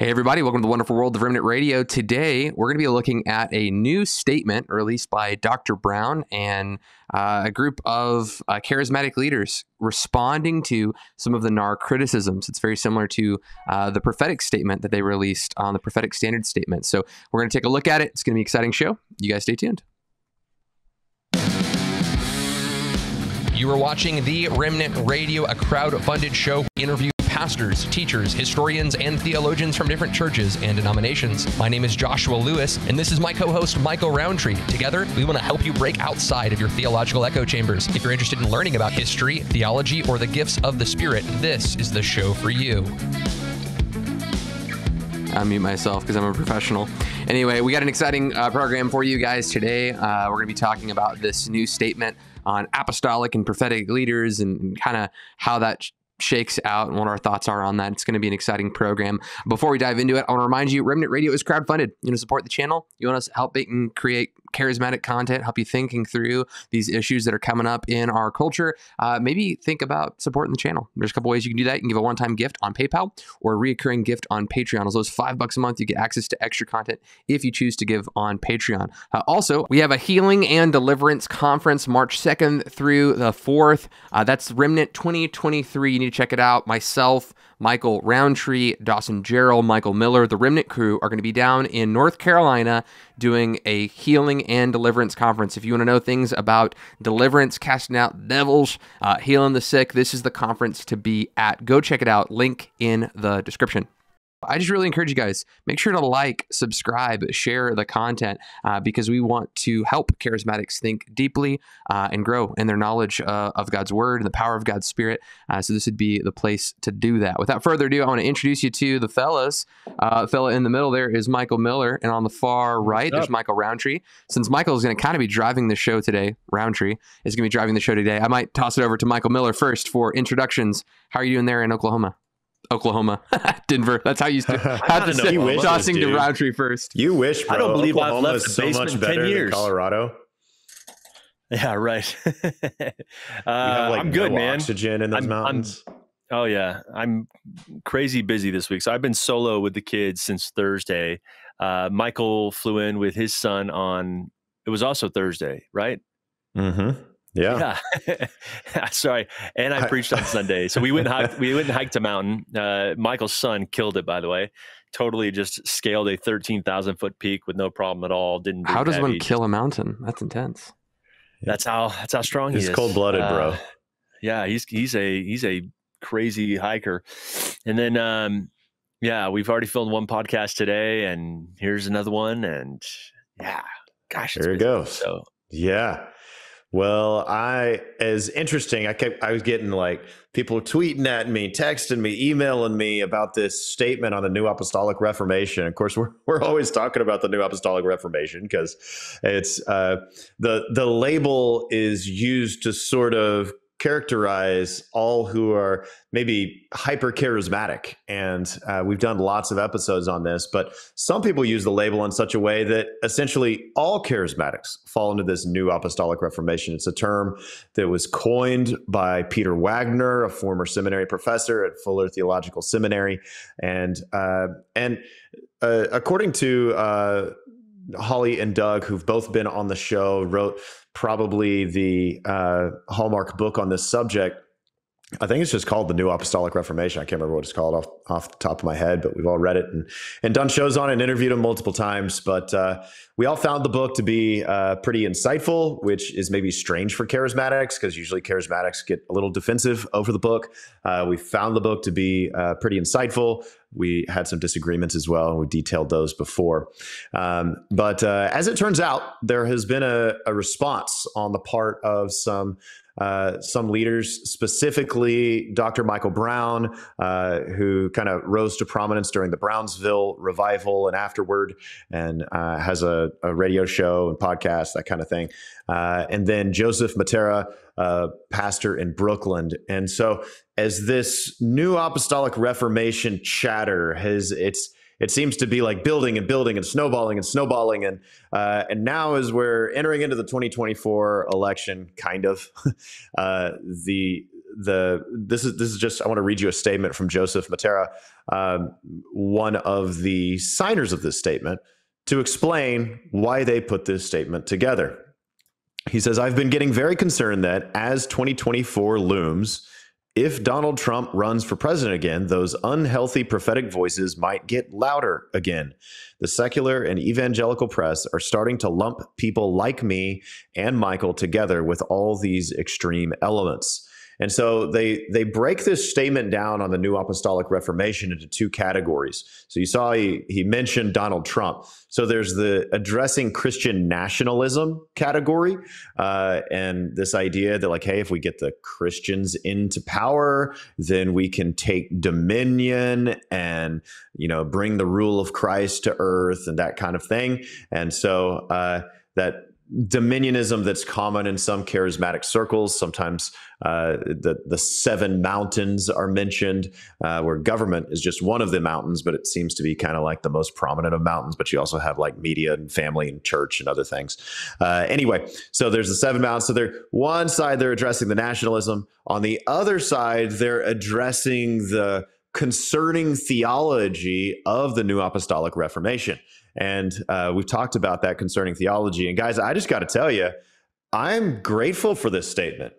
Hey, everybody, welcome to the wonderful world of Remnant Radio. Today, we're going to be looking at a new statement released by Dr. Brown and uh, a group of uh, charismatic leaders responding to some of the NAR criticisms. It's very similar to uh, the prophetic statement that they released on the prophetic standard statement. So, we're going to take a look at it. It's going to be an exciting show. You guys stay tuned. You are watching the Remnant Radio, a crowd funded show interview pastors, teachers, historians, and theologians from different churches and denominations. My name is Joshua Lewis, and this is my co host, Michael Rowntree. Together, we want to help you break outside of your theological echo chambers. If you're interested in learning about history, theology, or the gifts of the Spirit, this is the show for you. I mute myself because I'm a professional. Anyway, we got an exciting uh, program for you guys today. Uh, we're going to be talking about this new statement on apostolic and prophetic leaders and, and kind of how that shakes out and what our thoughts are on that. It's going to be an exciting program. Before we dive into it, I want to remind you Remnant Radio is crowdfunded. You want to support the channel? You want us to help it and create charismatic content, help you thinking through these issues that are coming up in our culture, uh, maybe think about supporting the channel. There's a couple ways you can do that. You can give a one-time gift on PayPal or a reoccurring gift on Patreon. As those five bucks a month, you get access to extra content if you choose to give on Patreon. Uh, also, we have a healing and deliverance conference March 2nd through the 4th. Uh, that's Remnant 2023. You need to check it out. Myself, Michael Rowntree, Dawson Gerald, Michael Miller, the Remnant crew are going to be down in North Carolina doing a healing and deliverance conference. If you want to know things about deliverance, casting out devils, uh, healing the sick, this is the conference to be at. Go check it out. Link in the description. I just really encourage you guys make sure to like, subscribe, share the content uh, because we want to help charismatics think deeply uh, and grow in their knowledge uh, of God's word and the power of God's spirit. Uh, so this would be the place to do that. Without further ado, I want to introduce you to the fellas. Uh, the fella in the middle there is Michael Miller, and on the far right there's Michael Rowntree. Since Michael is going to kind of be driving the show today, Rowntree is going to be driving the show today. I might toss it over to Michael Miller first for introductions. How are you doing there in Oklahoma? Oklahoma, Denver. That's how you used to have to say wish tossing this, to dude. Roundtree first. You wish, bro. I don't believe I've Oklahoma left is the so basement much in better 10 than years. Colorado. Yeah, right. uh, You have like I'm good, no man. oxygen in those I'm- I'm- mountains. Oh yeah, I'm crazy busy this week. So I've been solo with the kids since Thursday. Uh, Michael flew in with his son on. It was also Thursday, right? mm-hmm. Yeah. Yeah. Sorry, and I I- preached on Sunday. So we went and hiked, we went and hiked a mountain. Uh, Michael's son killed it, by the way. Totally just scaled a thirteen thousand foot peak with no problem at all. Didn't. How breathe does one kill a mountain? That's intense. That's how. That's how strong he He's is. cold blooded, bro. Uh, yeah, he's he's a he's a crazy hiker. And then um yeah, we've already filmed one podcast today and here's another one and yeah, gosh, it's There it busy. goes. So Yeah. Well, I as interesting. I kept I was getting like people tweeting at me, texting me, emailing me about this statement on the New Apostolic Reformation. Of course, we're we're always talking about the New Apostolic Reformation because it's uh, the the label is used to sort of characterize all who are maybe hyper charismatic. And uh, we've done lots of episodes on this but some people use the label in such a way that essentially all charismatics fall into this new apostolic reformation. It's a term that was coined by peter wagner a former seminary professor at fuller theological seminary. And uh, and uh, according to uh, Holly and Doug, who've both been on the show, wrote probably the uh, hallmark book on this subject. I think it's just called the New Apostolic Reformation. I can't remember what it's called off, off the top of my head, but we've all read it and, and done shows on it and interviewed him multiple times. But uh, we all found the book to be uh, pretty insightful, which is maybe strange for charismatics because usually charismatics get a little defensive over the book. Uh, we found the book to be uh, pretty insightful. We had some disagreements as well, and we detailed those before. Um, but uh, as it turns out, there has been a, a response on the part of some uh, some leaders, specifically Dr. Michael Brown, uh, who kind of rose to prominence during the Brownsville revival and afterward, and uh, has a, a radio show and podcast, that kind of thing. Uh, and then Joseph Mattera, uh, pastor in Brooklyn. And so, as this new apostolic reformation chatter has, it's it seems to be like building and building and snowballing and snowballing and uh, and now as we're entering into the 2024 election kind of uh, the the this is this is just I want to read you a statement from Joseph Mattera, um, one of the signers of this statement, to explain why they put this statement together. He says, "I've been getting very concerned that as 2024 looms." If Donald Trump runs for president again, those unhealthy prophetic voices might get louder again. The secular and evangelical press are starting to lump people like me and Michael together with all these extreme elements. And so they they break this statement down on the New Apostolic Reformation into two categories. So you saw he, he mentioned Donald Trump. So there's the addressing Christian nationalism category, uh, and this idea that like, hey, if we get the Christians into power, then we can take dominion and you know bring the rule of Christ to earth and that kind of thing. And so uh, that dominionism that's common in some charismatic circles. Sometimes uh, the the seven mountains are mentioned, uh, where government is just one of the mountains, but it seems to be kind of like the most prominent of mountains. But you also have like media and family and church and other things. Uh, anyway, so there's the seven mountains. So they're one side they're addressing the nationalism. On the other side, they're addressing the concerning theology of the New Apostolic Reformation. And uh, we've talked about that concerning theology. And guys, I just got to tell you, I'm grateful for this statement.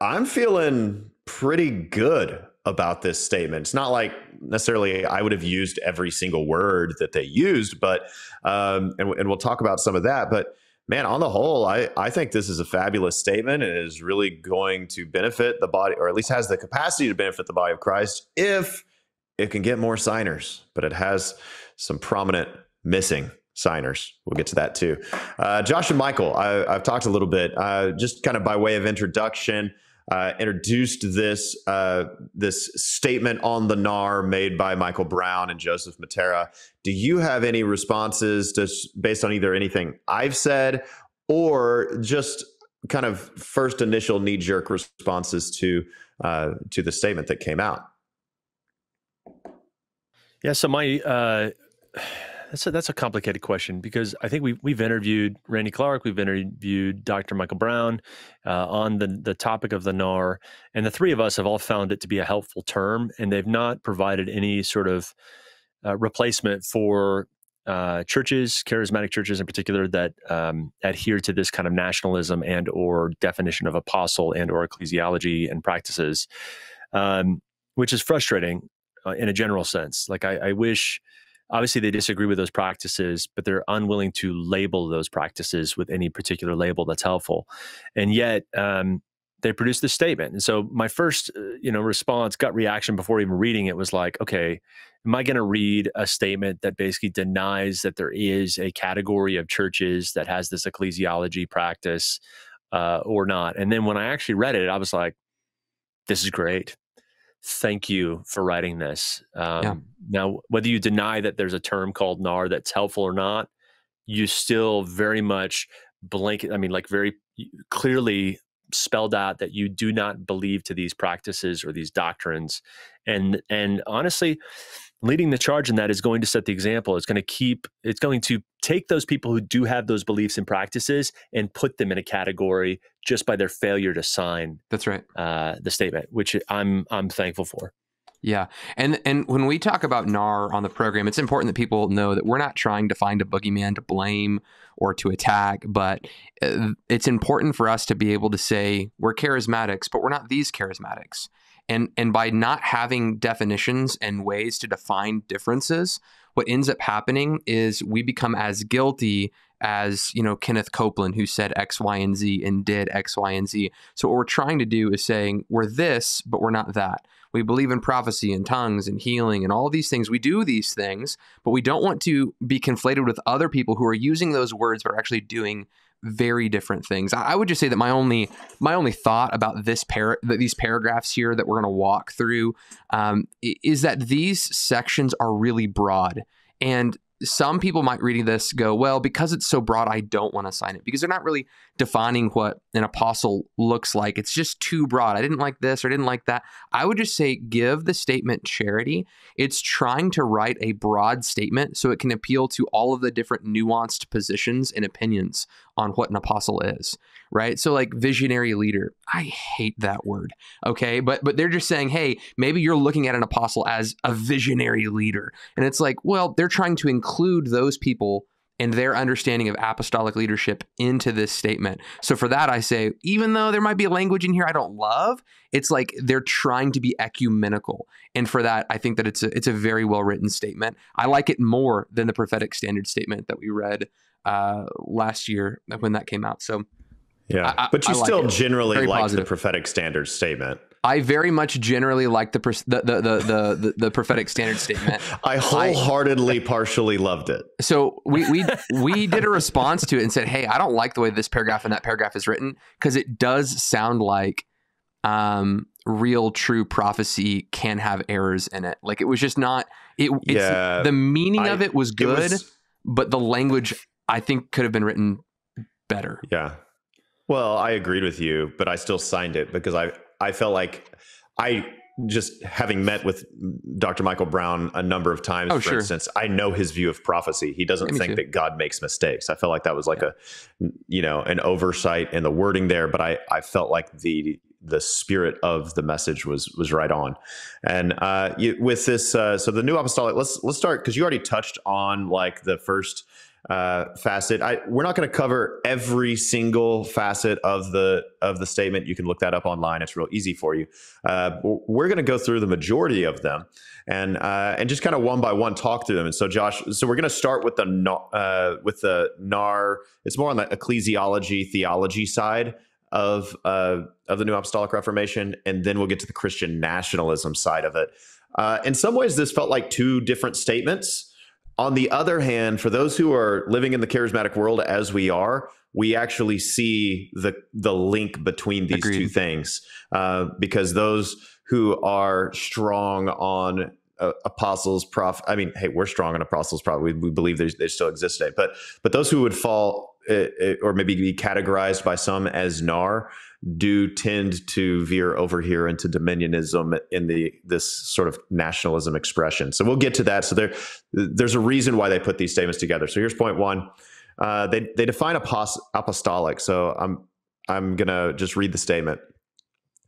I'm feeling pretty good about this statement. It's not like necessarily I would have used every single word that they used, but um, and, and we'll talk about some of that. But man, on the whole, I, I think this is a fabulous statement and is really going to benefit the body, or at least has the capacity to benefit the body of Christ if it can get more signers. But it has some prominent missing signers. We'll get to that too. Uh, Josh and Michael, I, have talked a little bit, uh, just kind of by way of introduction. Uh, introduced this uh, this statement on the NAR made by Michael Brown and Joseph Mattera. Do you have any responses to, based on either anything I've said or just kind of first initial knee jerk responses to uh, to the statement that came out? Yeah. So my uh, that's a, that's a complicated question because I think we we've interviewed Randy Clark, we've interviewed Dr. Michael Brown uh, on the the topic of the NAR, and the three of us have all found it to be a helpful term, and they've not provided any sort of uh, replacement for uh, churches, charismatic churches in particular, that um, adhere to this kind of nationalism and or definition of apostle and or ecclesiology and practices, um, which is frustrating uh, in a general sense. Like I, I wish obviously they disagree with those practices but they're unwilling to label those practices with any particular label that's helpful. And yet um, they produced this statement. And so my first uh, you know response gut reaction before even reading it was like okay am i going to read a statement that basically denies that there is a category of churches that has this ecclesiology practice uh, or not? And then when i actually read it i was like this is great thank you for writing this. Um, yeah. Now, whether you deny that there's a term called NAR that's helpful or not, you still very much blanket, I mean, like very clearly spelled out that you do not believe to these practices or these doctrines. And and honestly, leading the charge in that is going to set the example. It's going to keep, it's going to take those people who do have those beliefs and practices and put them in a category just by their failure to sign. That's right. Uh, the statement, which I'm I'm thankful for. Yeah, and and when we talk about NAR on the program, it's important that people know that we're not trying to find a boogeyman to blame or to attack, but uh, it's important for us to be able to say we're charismatics, but we're not these charismatics and and by not having definitions and ways to define differences what ends up happening is we become as guilty as you know Kenneth Copeland who said X, Y, and Z and did X, Y, and Z. So what we're trying to do is saying we're this, but we're not that. We believe in prophecy and tongues and healing and all these things. We do these things, but we don't want to be conflated with other people who are using those words but are actually doing very different things. I would just say that my only my only thought about this par that these paragraphs here that we're going to walk through um, is that these sections are really broad, and some people might reading this go, well, because it's so broad, I don't want to sign it because they're not really defining what an apostle looks like. It's just too broad. I didn't like this or didn't like that. I would just say give the statement charity. It's trying to write a broad statement so it can appeal to all of the different nuanced positions and opinions on what an apostle is, right? So like visionary leader, I hate that word. Okay, but but they're just saying, hey, maybe you're looking at an apostle as a visionary leader, and it's like, well, they're trying to include those people and their understanding of apostolic leadership into this statement. So for that, I say, even though there might be a language in here I don't love, it's like they're trying to be ecumenical. And for that, I think that it's a it's a very well written statement. I like it more than the prophetic standard statement that we read uh, last year when that came out. So yeah, I, but you I still like generally like the prophetic standard statement. I very much generally like the the, the, the the the prophetic standard statement. I wholeheartedly partially loved it. So we we we did a response to it and said, "Hey, I don't like the way this paragraph and that paragraph is written because it does sound like um real true prophecy can have errors in it. Like it was just not it it's, Yeah, the meaning I- of it was It good, was- but the language I think could have been written better. Yeah. Well, I agreed with you, but I still signed it because I I felt like I just having met with Dr. Michael Brown a number of times, Oh, for sure. instance, I know his view of prophecy. He doesn't Yeah, think too. that God makes mistakes. I felt like that was like a you know, an oversight in the wording there, but I I felt like the the spirit of the message was was right on. And uh you, with this uh so the new apostolic let's let's start cuz you already touched on like the first uh, facet. I, we're not going to cover every single facet of the of the statement. You can look that up online. It's real easy for you. Uh, we're going to go through the majority of them and uh, and just kind of one by one talk through them. And so, Josh, so we're going to start with the uh, with the nar. It's more on the ecclesiology theology side of uh, of the New Apostolic Reformation, and then we'll get to the Christian nationalism side of it. Uh, in some ways, this felt like two different statements. On the other hand, for those who are living in the charismatic world as we are, we actually see the the link between these Agreed. two things uh, because those who are strong on uh, apostles, prof. I mean, hey, we're strong on apostles. Probably we, we believe they, they still exist today, but but those who would fall uh, uh, or maybe be categorized by some as nar do tend to veer over here into dominionism in the this sort of nationalism expression. So we'll get to that. So there, there's a reason why they put these statements together. So here's point one. Uh, they they define apos- apostolic. So I'm I'm gonna just read the statement.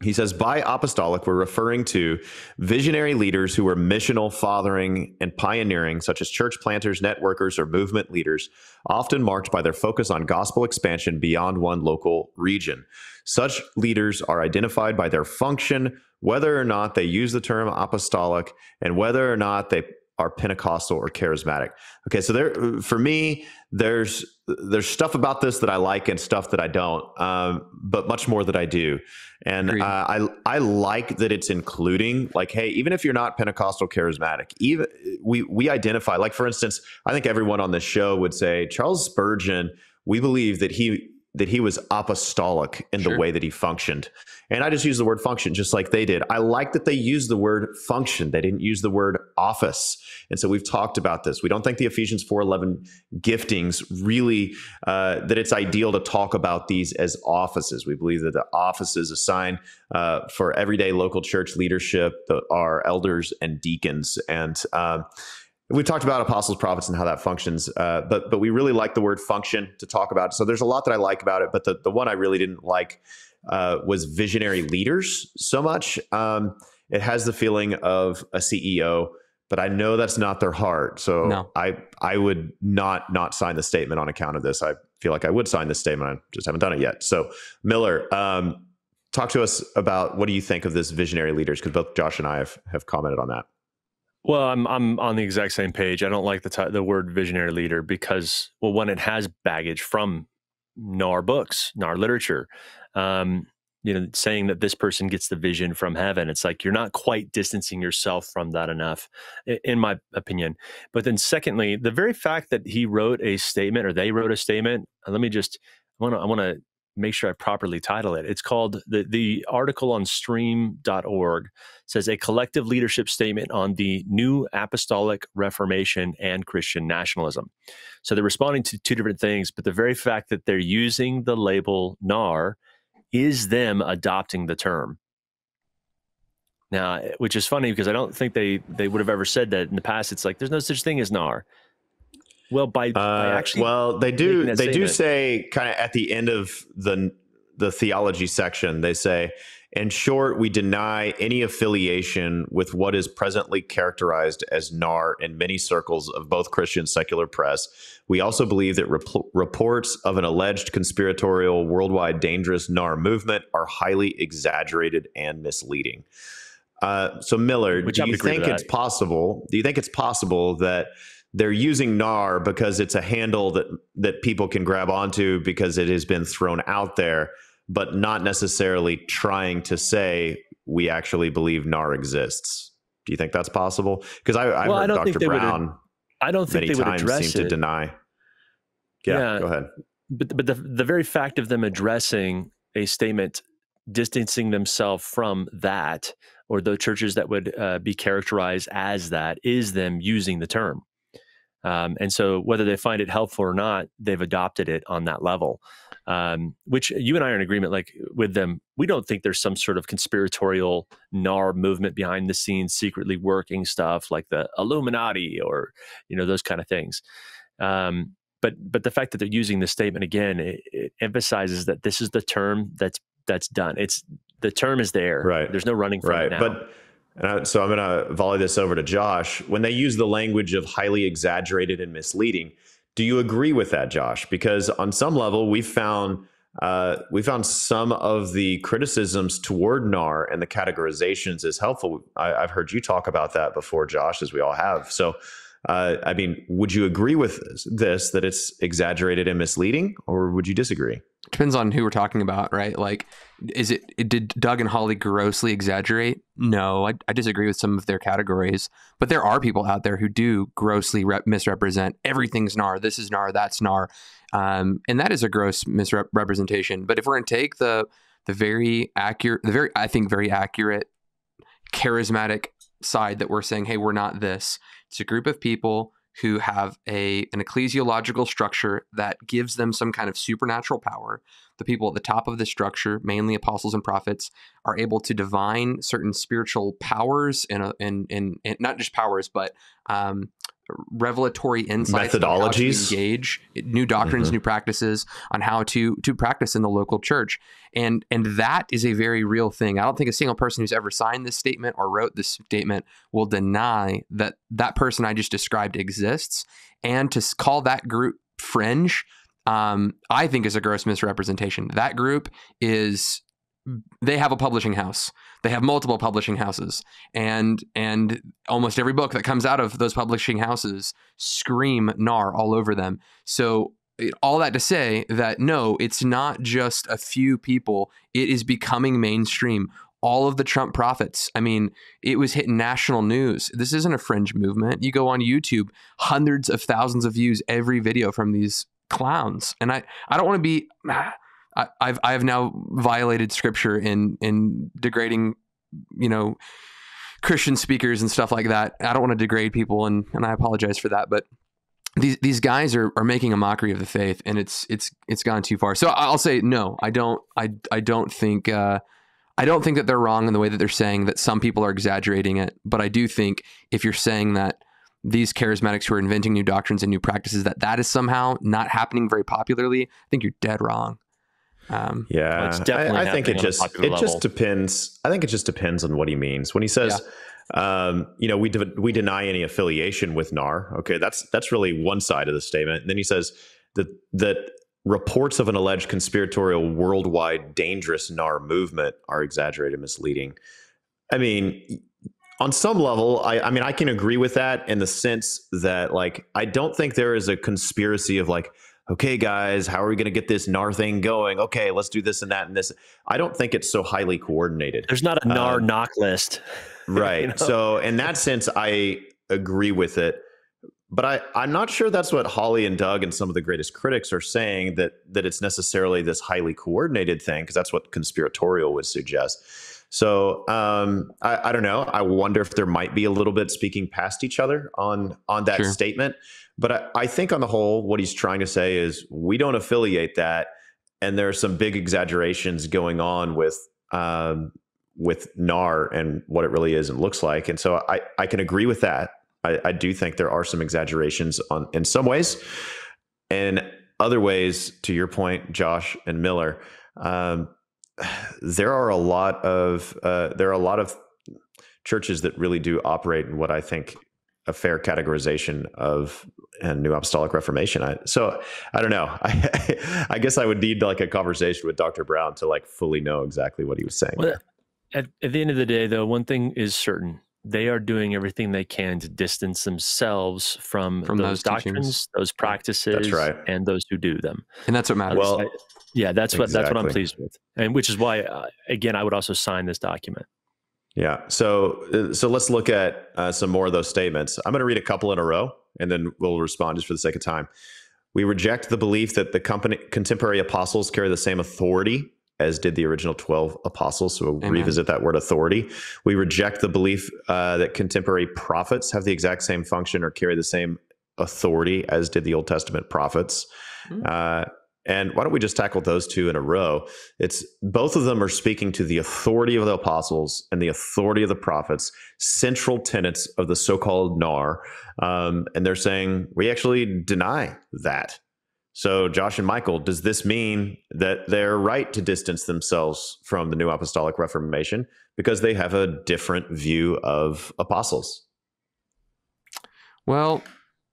He says, by apostolic, we're referring to visionary leaders who were missional, fathering, and pioneering, such as church planters, networkers, or movement leaders, often marked by their focus on gospel expansion beyond one local region. Such leaders are identified by their function, whether or not they use the term apostolic, and whether or not they are Pentecostal or charismatic. Okay, so there, for me, there's there's stuff about this that I like and stuff that I don't, um, but much more that I do. And uh, I I like that it's including like, hey, even if you're not Pentecostal charismatic, even we we identify like for instance, I think everyone on this show would say Charles Spurgeon. We believe that he that he was apostolic in the way that he functioned. And I just use the word function just like they did. I like that they used the word function. They didn't use the word office. And so we've talked about this. We don't think the Ephesians 4:11 giftings really uh, that it's ideal to talk about these as offices. We believe that the offices assigned uh, for everyday local church leadership are elders and deacons. And um, We've talked about apostles, prophets, and how that functions, uh, but but we really like the word function to talk about. So there's a lot that I like about it, but the the one I really didn't like uh, was visionary leaders so much. Um, it has the feeling of a CEO, but I know that's not their heart. So No. I I would not not sign the statement on account of this. I feel like I would sign this statement. I just haven't done it yet. So Miller, um, talk to us about what do you think of this visionary leaders? Because both Josh and I have have commented on that. Well, I'm I'm on the exact same page. I don't like the the word visionary leader because well, one, it has baggage from NAR books, NAR literature. Um, you know, saying that this person gets the vision from heaven. It's like you're not quite distancing yourself from that enough, in my opinion. But then, secondly, the very fact that he wrote a statement or they wrote a statement. uh, Let me just, I want to, I want to make sure I properly title it. It's called the the article on stream.org says a collective leadership statement on the new apostolic reformation and Christian nationalism. So they're responding to two different things, but the very fact that they're using the label NAR is them adopting the term. Now, which is funny because I don't think they they would have ever said that in the past. It's like there's no such thing as NAR. Well, by, uh, by actually, well, they do they statement. do say kind of at the end of the the theology section, they say, in short, we deny any affiliation with what is presently characterized as NAR in many circles of both Christian secular press. We also believe that rep- reports of an alleged conspiratorial, worldwide dangerous NAR movement are highly exaggerated and misleading. Uh, so, Miller, Which do you think it's possible? Do you think it's possible that they're using NAR because it's a handle that that people can grab onto because it has been thrown out there, but not necessarily trying to say we actually believe NAR exists. Do you think that's possible? Because I, I well, heard I Dr. Brown. Would, I don't think many they would times address seem it. to deny. Yeah, yeah, go ahead. But but the the very fact of them addressing a statement distancing themselves from that or the churches that would uh, be characterized as that is them using the term um, and so, whether they find it helpful or not, they've adopted it on that level. Um, which you and I are in agreement, like with them. We don't think there's some sort of conspiratorial NAR movement behind the scenes, secretly working stuff like the Illuminati or you know those kind of things. Um, but but the fact that they're using this statement again, it, it emphasizes that this is the term that's that's done. It's the term is there. Right. There's no running from right. it now. But and I, so I'm going to volley this over to Josh. When they use the language of highly exaggerated and misleading, do you agree with that, Josh? Because on some level, we found uh, we found some of the criticisms toward NAR and the categorizations is helpful. I, have heard you talk about that before, Josh, as we all have. So, uh, I mean, would you agree with this, this that it's exaggerated and misleading, or would you disagree? depends on who we're talking about, right? Like, is it, did Doug and Holly grossly exaggerate? No, I, I, disagree with some of their categories, but there are people out there who do grossly rep- misrepresent everything's NAR. This is NAR, that's NAR, um, and that is a gross misrepresentation. But if we're going to take the the very accurate, the very I think very accurate, charismatic side that we're saying, hey, we're not this. It's a group of people who have a an ecclesiological structure that gives them some kind of supernatural power. The people at the top of the structure, mainly apostles and prophets, are able to divine certain spiritual powers and and, and, and not just powers, but um, revelatory insights methodologies? engage new doctrines mm-hmm. new practices on how to to practice in the local church. And and that is a very real thing. I don't think a single person who's ever signed this statement or wrote this statement will deny that that person i just described exists. And to call that group fringe um, i think is a gross misrepresentation that group is they have a publishing house. They have multiple publishing houses, and and almost every book that comes out of those publishing houses scream NAR all over them. So all that to say that no, it's not just a few people. It is becoming mainstream. All of the Trump prophets. I mean, it was hitting national news. This isn't a fringe movement. You go on YouTube, hundreds of thousands of views every video from these clowns. And I, I don't want to be. I, have I have now violated scripture in in degrading, you know, Christian speakers and stuff like that. I don't want to degrade people, and and I apologize for that. But these these guys are, are making a mockery of the faith, and it's it's it's gone too far. So I'll say no. I don't I I don't think. Uh, I don't think that they're wrong in the way that they're saying that some people are exaggerating it, but I do think if you're saying that these charismatics who are inventing new doctrines and new practices that that is somehow not happening very popularly, I think you're dead wrong. Um, yeah, it's definitely I, I think it just it level. just depends. I think it just depends on what he means when he says, yeah. um, you know, we de- we deny any affiliation with NAR. Okay, that's that's really one side of the statement. And then he says that that reports of an alleged conspiratorial worldwide dangerous NAR movement are exaggerated, misleading. I mean, on some level, I, I mean, I can agree with that in the sense that, like, I don't think there is a conspiracy of like okay, guys, how are we going to get this NAR thing going? Okay, let's do this and that and this. I don't think it's so highly coordinated. There's not a NAR um, knock list. right. you know? So, in that sense, I agree with it. but I, I'm not sure that's what Holly and Doug and some of the greatest critics are saying that that it's necessarily this highly coordinated thing because that's what conspiratorial would suggest. So um, I, I, don't know. I wonder if there might be a little bit speaking past each other on on that sure. statement. But I, I think on the whole, what he's trying to say is we don't affiliate that, and there are some big exaggerations going on with um, with NAR and what it really is and looks like. And so I I can agree with that. I, I do think there are some exaggerations on in some ways, and other ways. To your point, Josh and Miller. Um, there are a lot of uh, there are a lot of churches that really do operate in what I think a fair categorization of a new apostolic reformation. I, so I don't know. I, I guess I would need like a conversation with Dr. Brown to like fully know exactly what he was saying. Well, at, at the end of the day, though, one thing is certain: they are doing everything they can to distance themselves from, from those, those doctrines, those practices, that's right. and those who do them. And that's what matters. Well, yeah, that's what exactly. that's what I'm pleased with, and which is why, uh, again, I would also sign this document. Yeah. So uh, so let's look at uh, some more of those statements. I'm going to read a couple in a row, and then we'll respond just for the sake of time. We reject the belief that the company, contemporary apostles carry the same authority as did the original 12 apostles. So we'll Amen. revisit that word authority. We reject the belief uh, that contemporary prophets have the exact same function or carry the same authority as did the Old Testament prophets. Mm-hmm. Uh, and why don't we just tackle those two in a row? It's both of them are speaking to the authority of the apostles and the authority of the prophets, central tenets of the so-called NAR, um, and they're saying we actually deny that. So, Josh and Michael, does this mean that they're right to distance themselves from the New Apostolic Reformation because they have a different view of apostles? Well,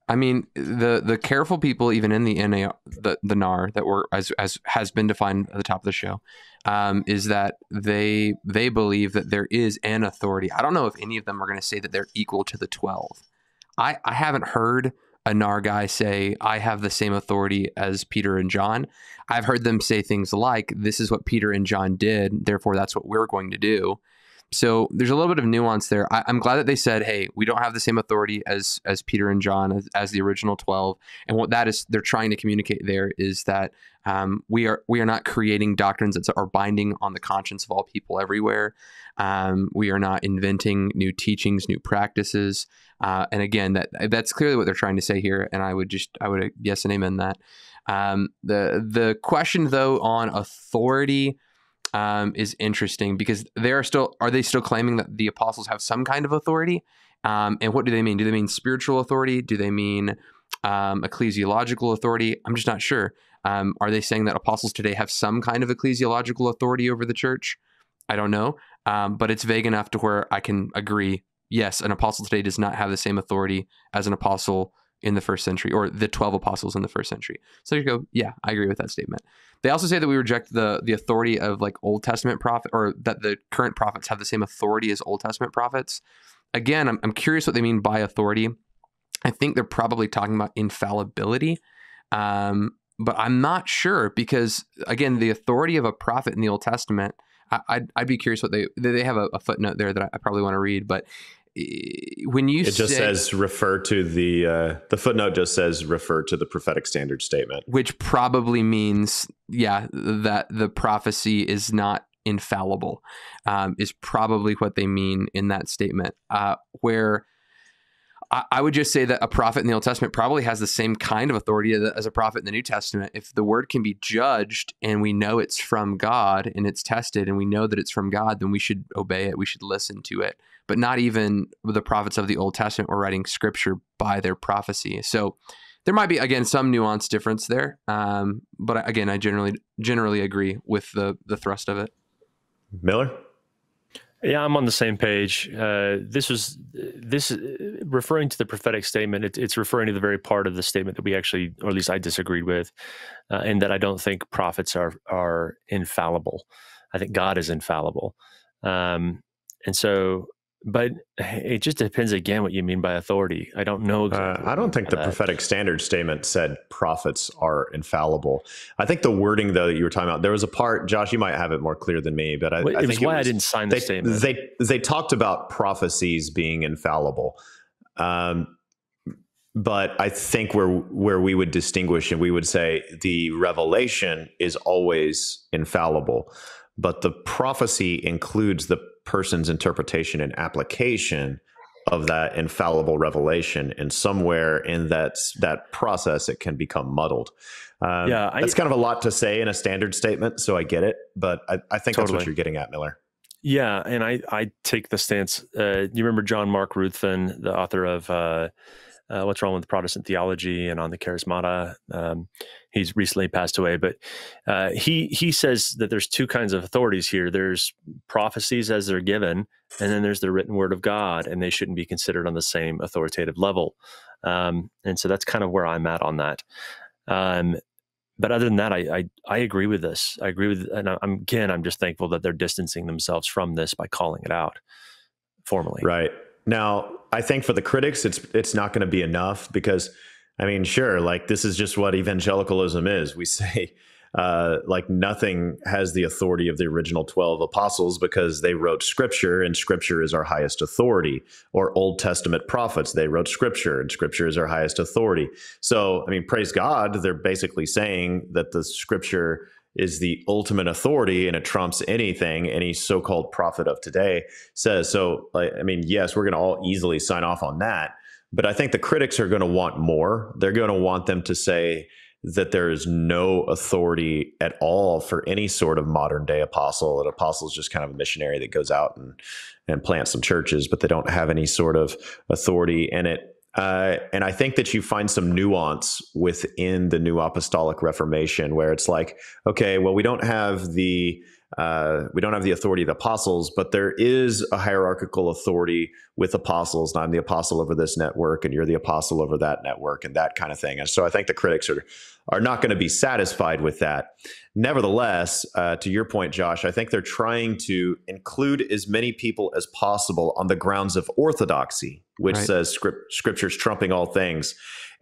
I mean, the the careful people, even in the NA, the, the NAR that were as as has been defined at the top of the show, um, is that they they believe that there is an authority. I don't know if any of them are going to say that they're equal to the twelve. I I haven't heard a NAR guy say, I have the same authority as Peter and John. I've heard them say things like, this is what Peter and John did, therefore that's what we're going to do. So there's a little bit of nuance there. I, am glad that they said, "Hey, we don't have the same authority as as Peter and John as, as the original twelve. And what that is, they're trying to communicate there is that um, we are we are not creating doctrines that are binding on the conscience of all people everywhere. Um, we are not inventing new teachings, new practices. Uh, and again, that that's clearly what they're trying to say here. And I would just I would yes and amen that. Um, the the question though on authority um, is interesting because they are still are they still claiming that the apostles have some kind of authority? Um, and what do they mean? Do they mean spiritual authority? Do they mean um, ecclesiological authority? I'm just not sure. Um, are they saying that apostles today have some kind of ecclesiological authority over the church? I don't know, um, but it's vague enough to where I can agree. Yes, an apostle today does not have the same authority as an apostle in the first century or the 12 apostles in the first century. So you go, yeah, I agree with that statement. They also say that we reject the the authority of like Old Testament prophet or that the current prophets have the same authority as Old Testament prophets. Again, I'm, I'm curious what they mean by authority. I think they're probably talking about infallibility. Um, but I'm not sure because again, the authority of a prophet in the Old Testament, I, would I'd be curious what they they have a, a footnote there that I, I probably want to read, but when you it just say, says refer to the uh, the footnote just says refer to the prophetic standard statement. Which probably means yeah that the prophecy is not infallible um, is probably what they mean in that statement uh, where I, I, would just say that a prophet in the old testament probably has the same kind of authority as a prophet in the new testament. If the word can be judged and we know it's from god and it's tested and we know that it's from god then we should obey it we should listen to it but not even the prophets of the Old Testament were writing scripture by their prophecy. So there might be again some nuance difference there, um, but again, I generally generally agree with the the thrust of it. Miller. Yeah, I'm on the same page. Uh, this was this is referring to the prophetic statement. It, it's referring to the very part of the statement that we actually, or at least I disagreed with, uh, and that I don't think prophets are are infallible. I think God is infallible, um, and so but it just depends again what you mean by authority. I don't know. Exactly uh, I don't think the that. prophetic standard statement said prophets are infallible. I think the wording though that you were talking about, there was a part, Josh, you might have it more clear than me, but I, well, I think why was, I didn't sign the they, statement. They they talked about prophecies being infallible, um, but I think where where we would distinguish and we would say the revelation is always infallible, but the prophecy includes the person's interpretation and application of that infallible revelation and somewhere in that that process it can become muddled um, yeah I, that's kind of a lot to say in a standard statement so i get it but i, I think totally. that's what you're getting at miller yeah and i i take the stance uh, you remember Jon Mark Ruthven the author of uh, uh, what's wrong with Protestant theology and on the charismata. Um, he's recently passed away, but uh, he he says that there's two kinds of authorities here. There's prophecies as they're given, and then there's the written word of God, and they shouldn't be considered on the same authoritative level. Um, and so that's kind of where I'm at on that. Um, but other than that, I, I, I agree with this. I agree with, and I'm again, I'm just thankful that they're distancing themselves from this by calling it out formally. Right. Now, I think for the critics, it's it's not going to be enough because, I mean, sure, like this is just what evangelicalism is. We say uh, like nothing has the authority of the original 12 apostles because they wrote scripture and scripture is our highest authority. Or old testament prophets they wrote scripture and scripture is our highest authority. So i mean praise god they're basically saying that the scripture is the ultimate authority and it trumps anything any so-called prophet of today says. So i mean yes we're going to all easily sign off on that but i think the critics are going to want more they're going to want them to say that there is no authority at all for any sort of modern day apostle. An apostle is just kind of a missionary that goes out and and plants some churches, but they don't have any sort of authority. And it uh, and I think that you find some nuance within the New Apostolic Reformation where it's like, okay, well, we don't have the uh, we don't have the authority of the apostles, but there is a hierarchical authority with apostles. And I'm the apostle over this network, and you're the apostle over that network, and that kind of thing. And so I think the critics are are not going to be satisfied with that. Nevertheless, uh, to your point, Josh, I think they're trying to include as many people as possible on the grounds of orthodoxy, which right. says script, scripture's trumping all things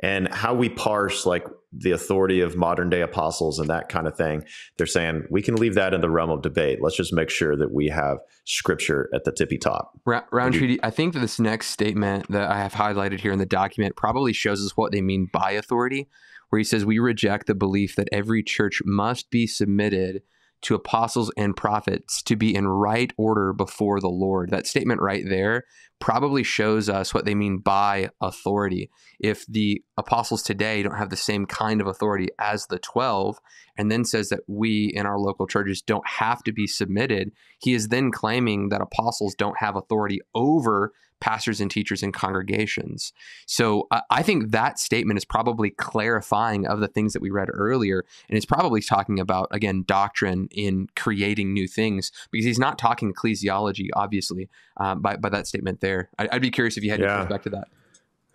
and how we parse like the authority of modern day apostles and that kind of thing they're saying we can leave that in the realm of debate. Let's just make sure that we have scripture at the tippy top. Rowntree i think that this next statement that i have highlighted here in the document probably shows us what they mean by authority where he says we reject the belief that every church must be submitted to apostles and prophets to be in right order before the Lord. That statement right there probably shows us what they mean by authority. If the apostles today don't have the same kind of authority as the 12, and then says that we in our local churches don't have to be submitted, he is then claiming that apostles don't have authority over pastors and teachers and congregations. So I think that statement is probably clarifying of the things that we read earlier. And it's probably talking about, again, doctrine in creating new things because he's not talking ecclesiology, obviously, uh, by, by that statement there. I, would be curious if you had yeah. any back to that.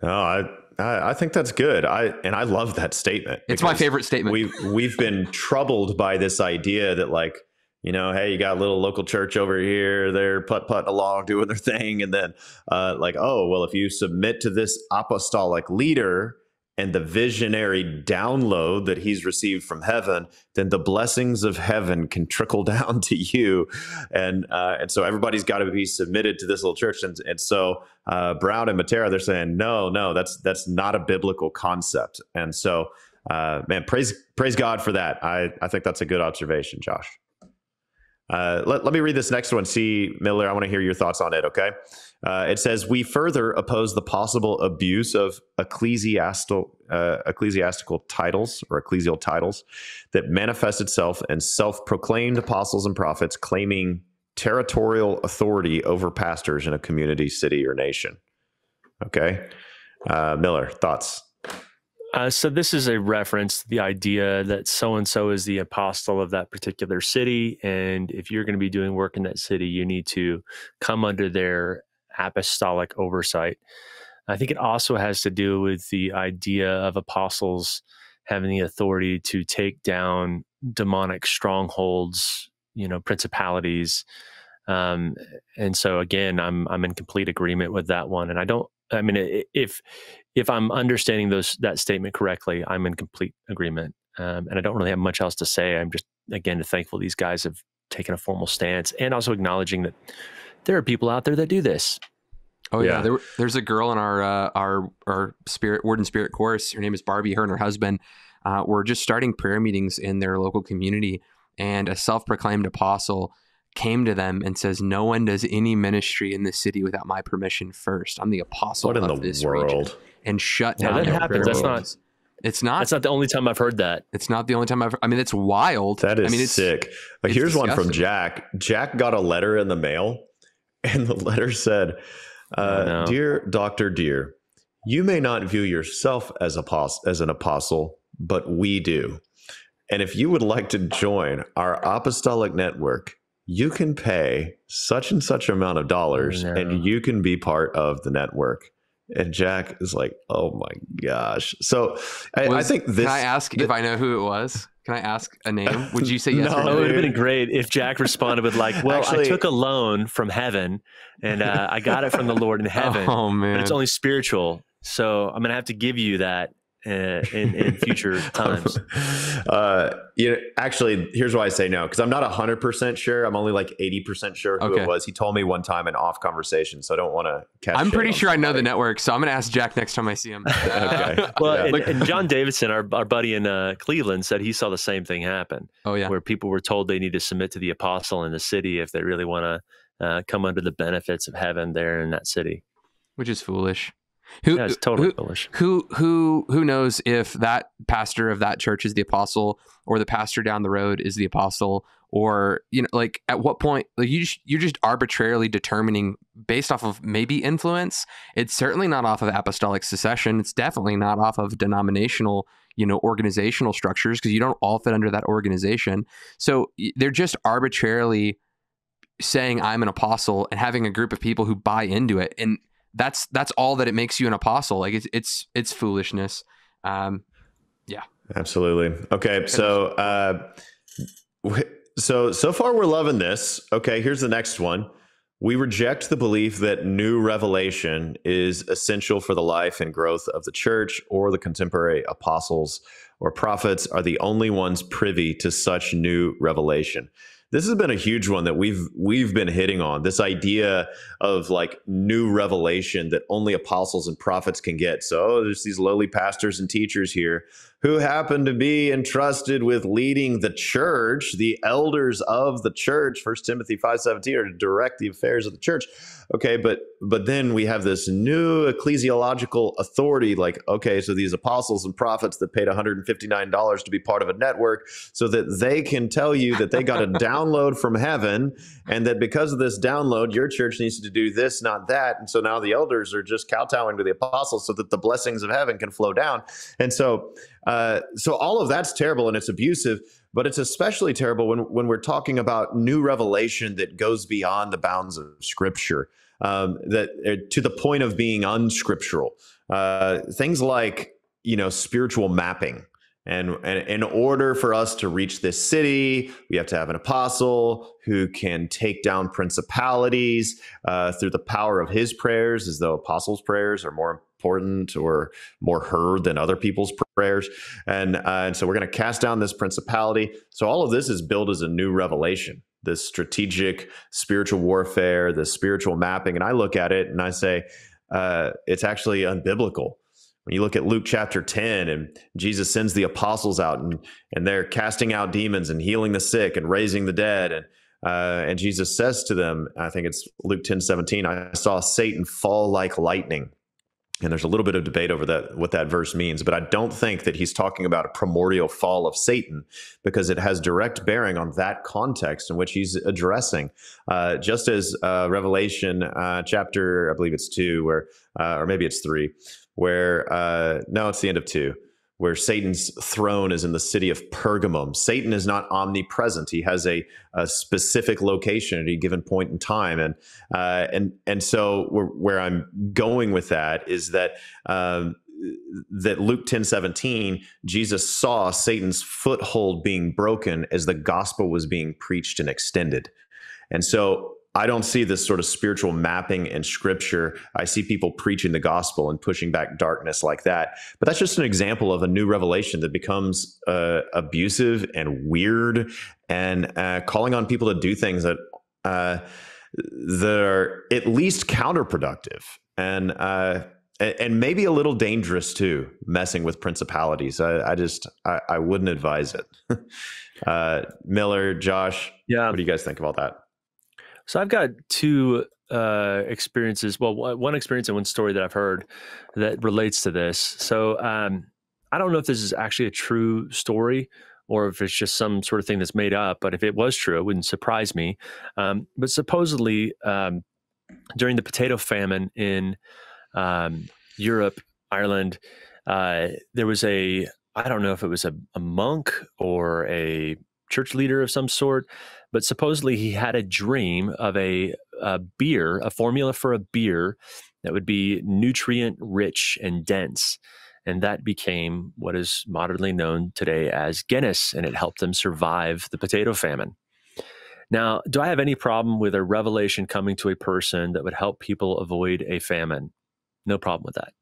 No, I, I, I think that's good. I and I love that statement. It's my favorite statement. We've, we've been troubled by this idea that like you know, hey, you got a little local church over here, they're put put along doing their thing. And then, uh, like, oh, well, if you submit to this apostolic leader and the visionary download that he's received from heaven, then the blessings of heaven can trickle down to you. And uh, and so everybody's got to be submitted to this little church. And, and so uh, Brown and Mattera, they're saying, no, no, that's that's not a biblical concept. And so, uh, man, praise praise God for that. I, I think that's a good observation, Josh. Uh, let, let me read this next one. See, Miller, I want to hear your thoughts on it, okay? Uh, it says, We further oppose the possible abuse of ecclesiastical, uh, ecclesiastical titles or ecclesial titles that manifest itself in self proclaimed apostles and prophets claiming territorial authority over pastors in a community, city, or nation. Okay. Uh, Miller, thoughts? Uh, so this is a reference to the idea that so and so is the apostle of that particular city, and if you're going to be doing work in that city, you need to come under their apostolic oversight. I think it also has to do with the idea of apostles having the authority to take down demonic strongholds, you know, principalities. Um, and so again, I'm I'm in complete agreement with that one, and I don't I mean, if if I'm understanding those that statement correctly, I'm in complete agreement, um, and I don't really have much else to say. I'm just again thankful these guys have taken a formal stance, and also acknowledging that there are people out there that do this. Oh yeah, Yeah. There, there's a girl in our uh, our our spirit word and spirit course. Her name is Barbie. Her and her husband uh, were just starting prayer meetings in their local community, and a self-proclaimed apostle came to them and says, "No one does any ministry in this city without my permission first. I'm the apostle What in of the this region," world? and shut Yeah, down. that happens. That's not- It's not. That's not the only time I've heard that. it's not the only time I've. I mean, it's wild. That is I mean, it's sick. Like, it's here's one from. Jack. Jack got a letter in the mail, and the letter said, uh, "Dear Doctor Deere, you may not view yourself as apostle as an apostle, but we do. And if you would like to join our apostolic network, you can pay such and such amount of dollars, No. and you can be part of the network." And Jack is like, "Oh my gosh!" So I, I think this. Can I ask thi- if I know who it was? Can I ask a name? Would you say yes No, or Oh, no? it would have been great if Jack responded with like, "Well, Actually- I took a loan from heaven, and uh, I got it from the Lord in heaven, Oh but it's only spiritual. So I'm gonna have to give you that in, in future times." uh, you know, actually, here's why I say no because I'm not hundred percent sure. I'm only like eighty percent sure who Okay. it was. He told me one time in off conversation, so I don't want to catch. I'm pretty on sure I know the network, so I'm gonna ask Jack next time I see him. Okay. Well, Yeah. and, and John Davidson, our, our buddy in uh, Cleveland, said he saw the same thing happen, oh yeah. where people were told they need to submit to the apostle in the city if they really want to uh, come under the benefits of heaven there in that city. which is foolish. Who, totally who, foolish. who who who knows if that pastor of that church is the apostle or the pastor down the road is the apostle or you know like at what point like you just, you're just arbitrarily determining based off of maybe influence. It's certainly not off of apostolic succession it's definitely not off of denominational you know organizational structures because you don't all fit under that organization. So they're just arbitrarily saying i'm an apostle and having a group of people who buy into it. And that's that's all that it makes you an apostle like it's it's it's foolishness um yeah, Absolutely. Okay, so uh, so so far we're loving this. Okay, here's the next one. We reject the belief that new revelation is essential for the life and growth of the church, or the contemporary apostles or prophets are the only ones privy to such new revelation. This has been a huge one that we've we've been hitting on. This idea of like new revelation that only apostles and prophets can get. So oh, there's these lowly pastors and teachers here who happen to be entrusted with leading the church, the elders of the church. First Timothy 5:17 are to direct the affairs of the church. Okay, but but then we have this new ecclesiological authority like okay, so these apostles and prophets that paid $159 to be part of a network so that they can tell you that they got a download from heaven and that because of this download your church needs to do this not that and so now the elders are just kowtowing to the apostles so that the blessings of heaven can flow down and so uh, so all of that's terrible and it's abusive but it's especially terrible when when we're talking about new revelation that goes beyond the bounds of scripture um, that uh, to the point of being unscriptural. Uh, things like you know spiritual mapping and, and in order for us to reach this city, we have to have an apostle who can take down principalities uh, through the power of his prayers, as though apostles' prayers are more important or more heard than other people's prayers. And, uh, and so we're going to cast down this principality. So all of this is built as a new revelation, this strategic spiritual warfare, this spiritual mapping. And I look at it and I say, uh, it's actually unbiblical when you look at Luke chapter 10 and Jesus sends the apostles out and, and they're casting out demons and healing the sick and raising the dead. And, uh, and Jesus says to them, I think it's Luke 10 17, I saw Satan fall like lightning. And there's a little bit of debate over that, what that verse means, but I don't think that he's talking about a primordial fall of Satan because it has direct bearing on that context in which he's addressing. Uh, just as uh, Revelation uh, chapter, I believe it's two, where, uh, or maybe it's three, where uh, no, it's the end of two, where Satan's throne is in the city of Pergamum. Satan is not omnipresent; he has a, a specific location at a given point in time, and uh, and and so where, I'm going with that is that. Um, that Luke 10 17, Jesus saw Satan's foothold being broken as the gospel was being preached and extended. And so I don't see this sort of spiritual mapping in scripture. I see people preaching the gospel and pushing back darkness like that. But that's just an example of a new revelation that becomes uh, abusive and weird and uh, calling on people to do things that. Uh, that are at least counterproductive and uh, and maybe a little dangerous too, messing with principalities. I, I just I, I, wouldn't advise it. uh, Miller, Josh, yeah, what do you guys think about that? So I've got two uh, experiences. Well, one experience and one story that I've heard that relates to this. So um, I don't know if this is actually a true story or if it's just some sort of thing that's made up. But if it was true, it wouldn't surprise me. Um, but supposedly, um, during the potato famine in um, Europe, Ireland, uh, there was a I don't know if it was a, a monk or a church leader of some sort, but supposedly he had a dream of a, a beer, a formula for a beer that would be nutrient rich and dense. And that became what is modernly known today as Guinness, and it helped them survive the potato famine. Now, do I have any problem with a revelation coming to a person that would help people avoid a famine? No problem with that.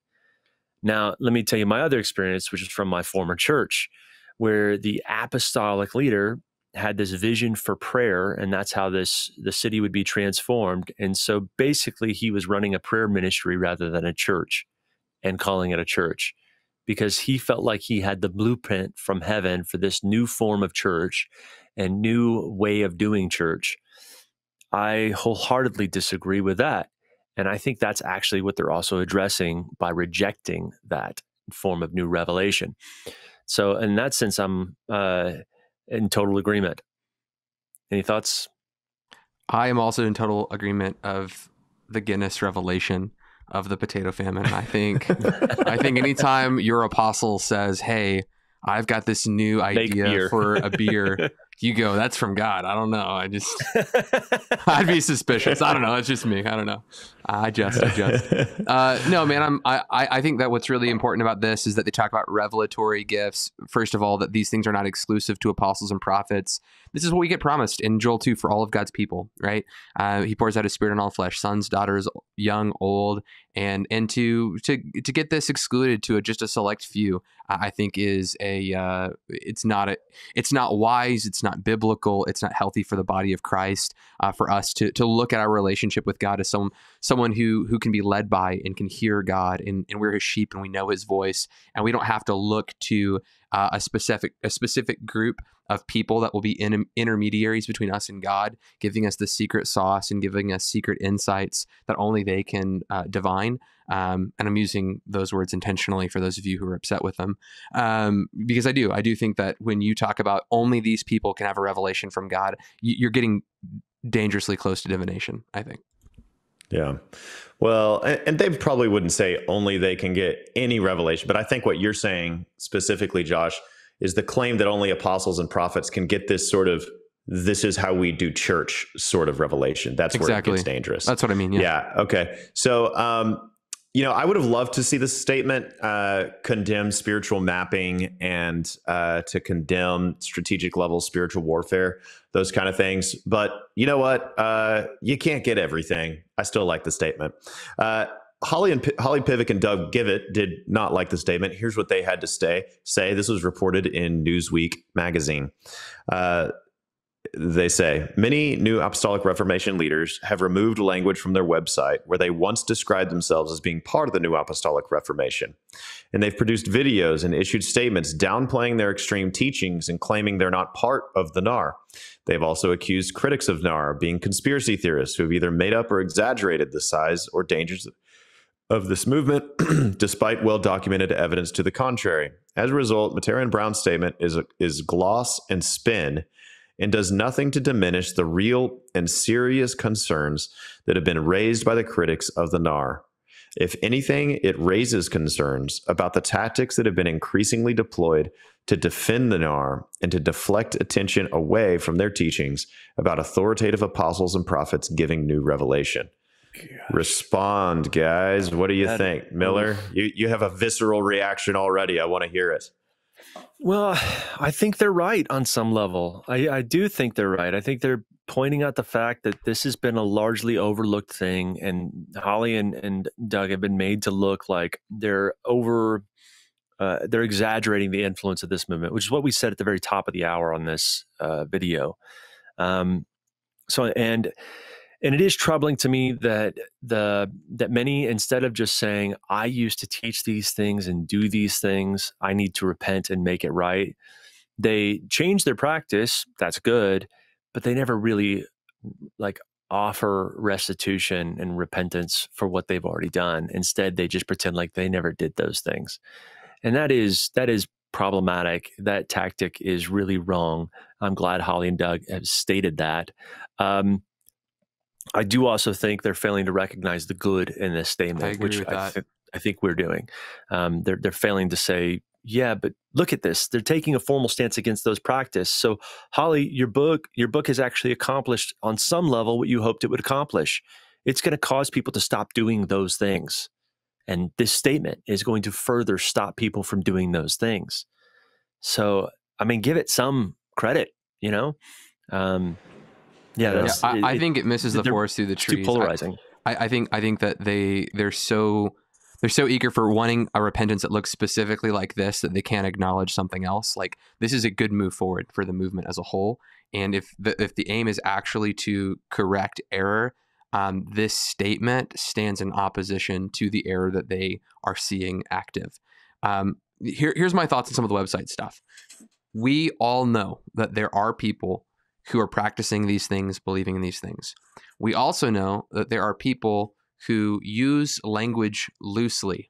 Now, let me tell you my other experience, which is from my former church, where the apostolic leader had this vision for prayer and that's how this the city would be transformed and so basically he was running a prayer ministry rather than a church and calling it a church because he felt like he had the blueprint from heaven for this new form of church and new way of doing church i wholeheartedly disagree with that and I think that's actually what they're also addressing by rejecting that form of new revelation. So, in that sense, I'm uh, in total agreement. Any thoughts? I am also in total agreement of the Guinness revelation of the potato famine. I think I think anytime your apostle says, "Hey, I've got this new idea for a beer," you go, that's from God. I don't know. I just, I'd be suspicious. I don't know. It's just me. I don't know. I just, I just. Uh, no, man. I'm. I, I think that what's really important about this is that they talk about revelatory gifts. First of all, that these things are not exclusive to apostles and prophets. This is what we get promised in Joel two for all of God's people. Right? Uh, he pours out His Spirit on all flesh, sons, daughters, young, old, and and to to to get this excluded to a, just a select few, I think is a. Uh, it's not a. It's not wise. It's not biblical. It's not healthy for the body of Christ. Uh, for us to to look at our relationship with God as some someone who who can be led by and can hear God and, and we're his sheep and we know his voice and we don't have to look to uh, a specific a specific group of people that will be in, intermediaries between us and God, giving us the secret sauce and giving us secret insights that only they can uh, divine. Um, and I'm using those words intentionally for those of you who are upset with them, um, because I do. I do think that when you talk about only these people can have a revelation from God, you're getting dangerously close to divination. I think. Yeah. Well, and they probably wouldn't say only they can get any revelation, but I think what you're saying specifically, Josh, is the claim that only apostles and prophets can get this sort of this is how we do church sort of revelation. That's exactly. where it gets dangerous. That's what I mean. Yeah. yeah okay. So, um, you know, I would have loved to see this statement uh, condemn spiritual mapping and uh, to condemn strategic level spiritual warfare, those kind of things. But you know what? Uh, you can't get everything. I still like the statement. Uh, Holly and P- Holly Pivec and Doug Geivett did not like the statement. Here's what they had to say. say. This was reported in Newsweek magazine. They say many new apostolic reformation leaders have removed language from their website where they once described themselves as being part of the new apostolic reformation. And they've produced videos and issued statements downplaying their extreme teachings and claiming they're not part of the nar they've also accused critics of nar being conspiracy theorists who have either made up or exaggerated the size or dangers of this movement despite well-documented evidence to the contrary. As a result Mattera and brown's statement is, is gloss and spin and does nothing to diminish the real and serious concerns that have been raised by the critics of the NAR. If anything, it raises concerns about the tactics that have been increasingly deployed to defend the NAR and to deflect attention away from their teachings about authoritative apostles and prophets giving new revelation. Gosh. Respond, guys. What do you that, think? Miller, you, you have a visceral reaction already. I want to hear it. Well, I think they're right on some level. I, I do think they're right. I think they're pointing out the fact that this has been a largely overlooked thing, and Holly and, and Doug have been made to look like they're over, uh, they're exaggerating the influence of this movement, which is what we said at the very top of the hour on this uh, video. Um, so, and and it is troubling to me that the that many instead of just saying i used to teach these things and do these things i need to repent and make it right they change their practice that's good but they never really like offer restitution and repentance for what they've already done. Instead they just pretend like they never did those things. And that is that is problematic. That tactic is really wrong. I'm glad holly and doug have stated that. Um, I do also think they're failing to recognize the good in this statement, which I, th- I, think we're doing. Um, they're they're failing to say, yeah, but look at this. They're taking a formal stance against those practice. So, Holly, your book your book has actually accomplished on some level what you hoped it would accomplish. It's going to cause people to stop doing those things, and this statement is going to further stop people from doing those things. So, I mean, give it some credit, you know. Um, yeah, yeah I, I, think it misses the forest through the trees. Too polarizing. I, I, think I think that they they're so they're so eager for wanting a repentance that looks specifically like this that they can't acknowledge something else. Like this is a good move forward for the movement as a whole. And if the if the aim is actually to correct error, um, this statement stands in opposition to the error that they are seeing active. Um, here, here's my thoughts on some of the website stuff. We all know that there are people who are practicing these things, believing in these things. We also know that there are people who use language loosely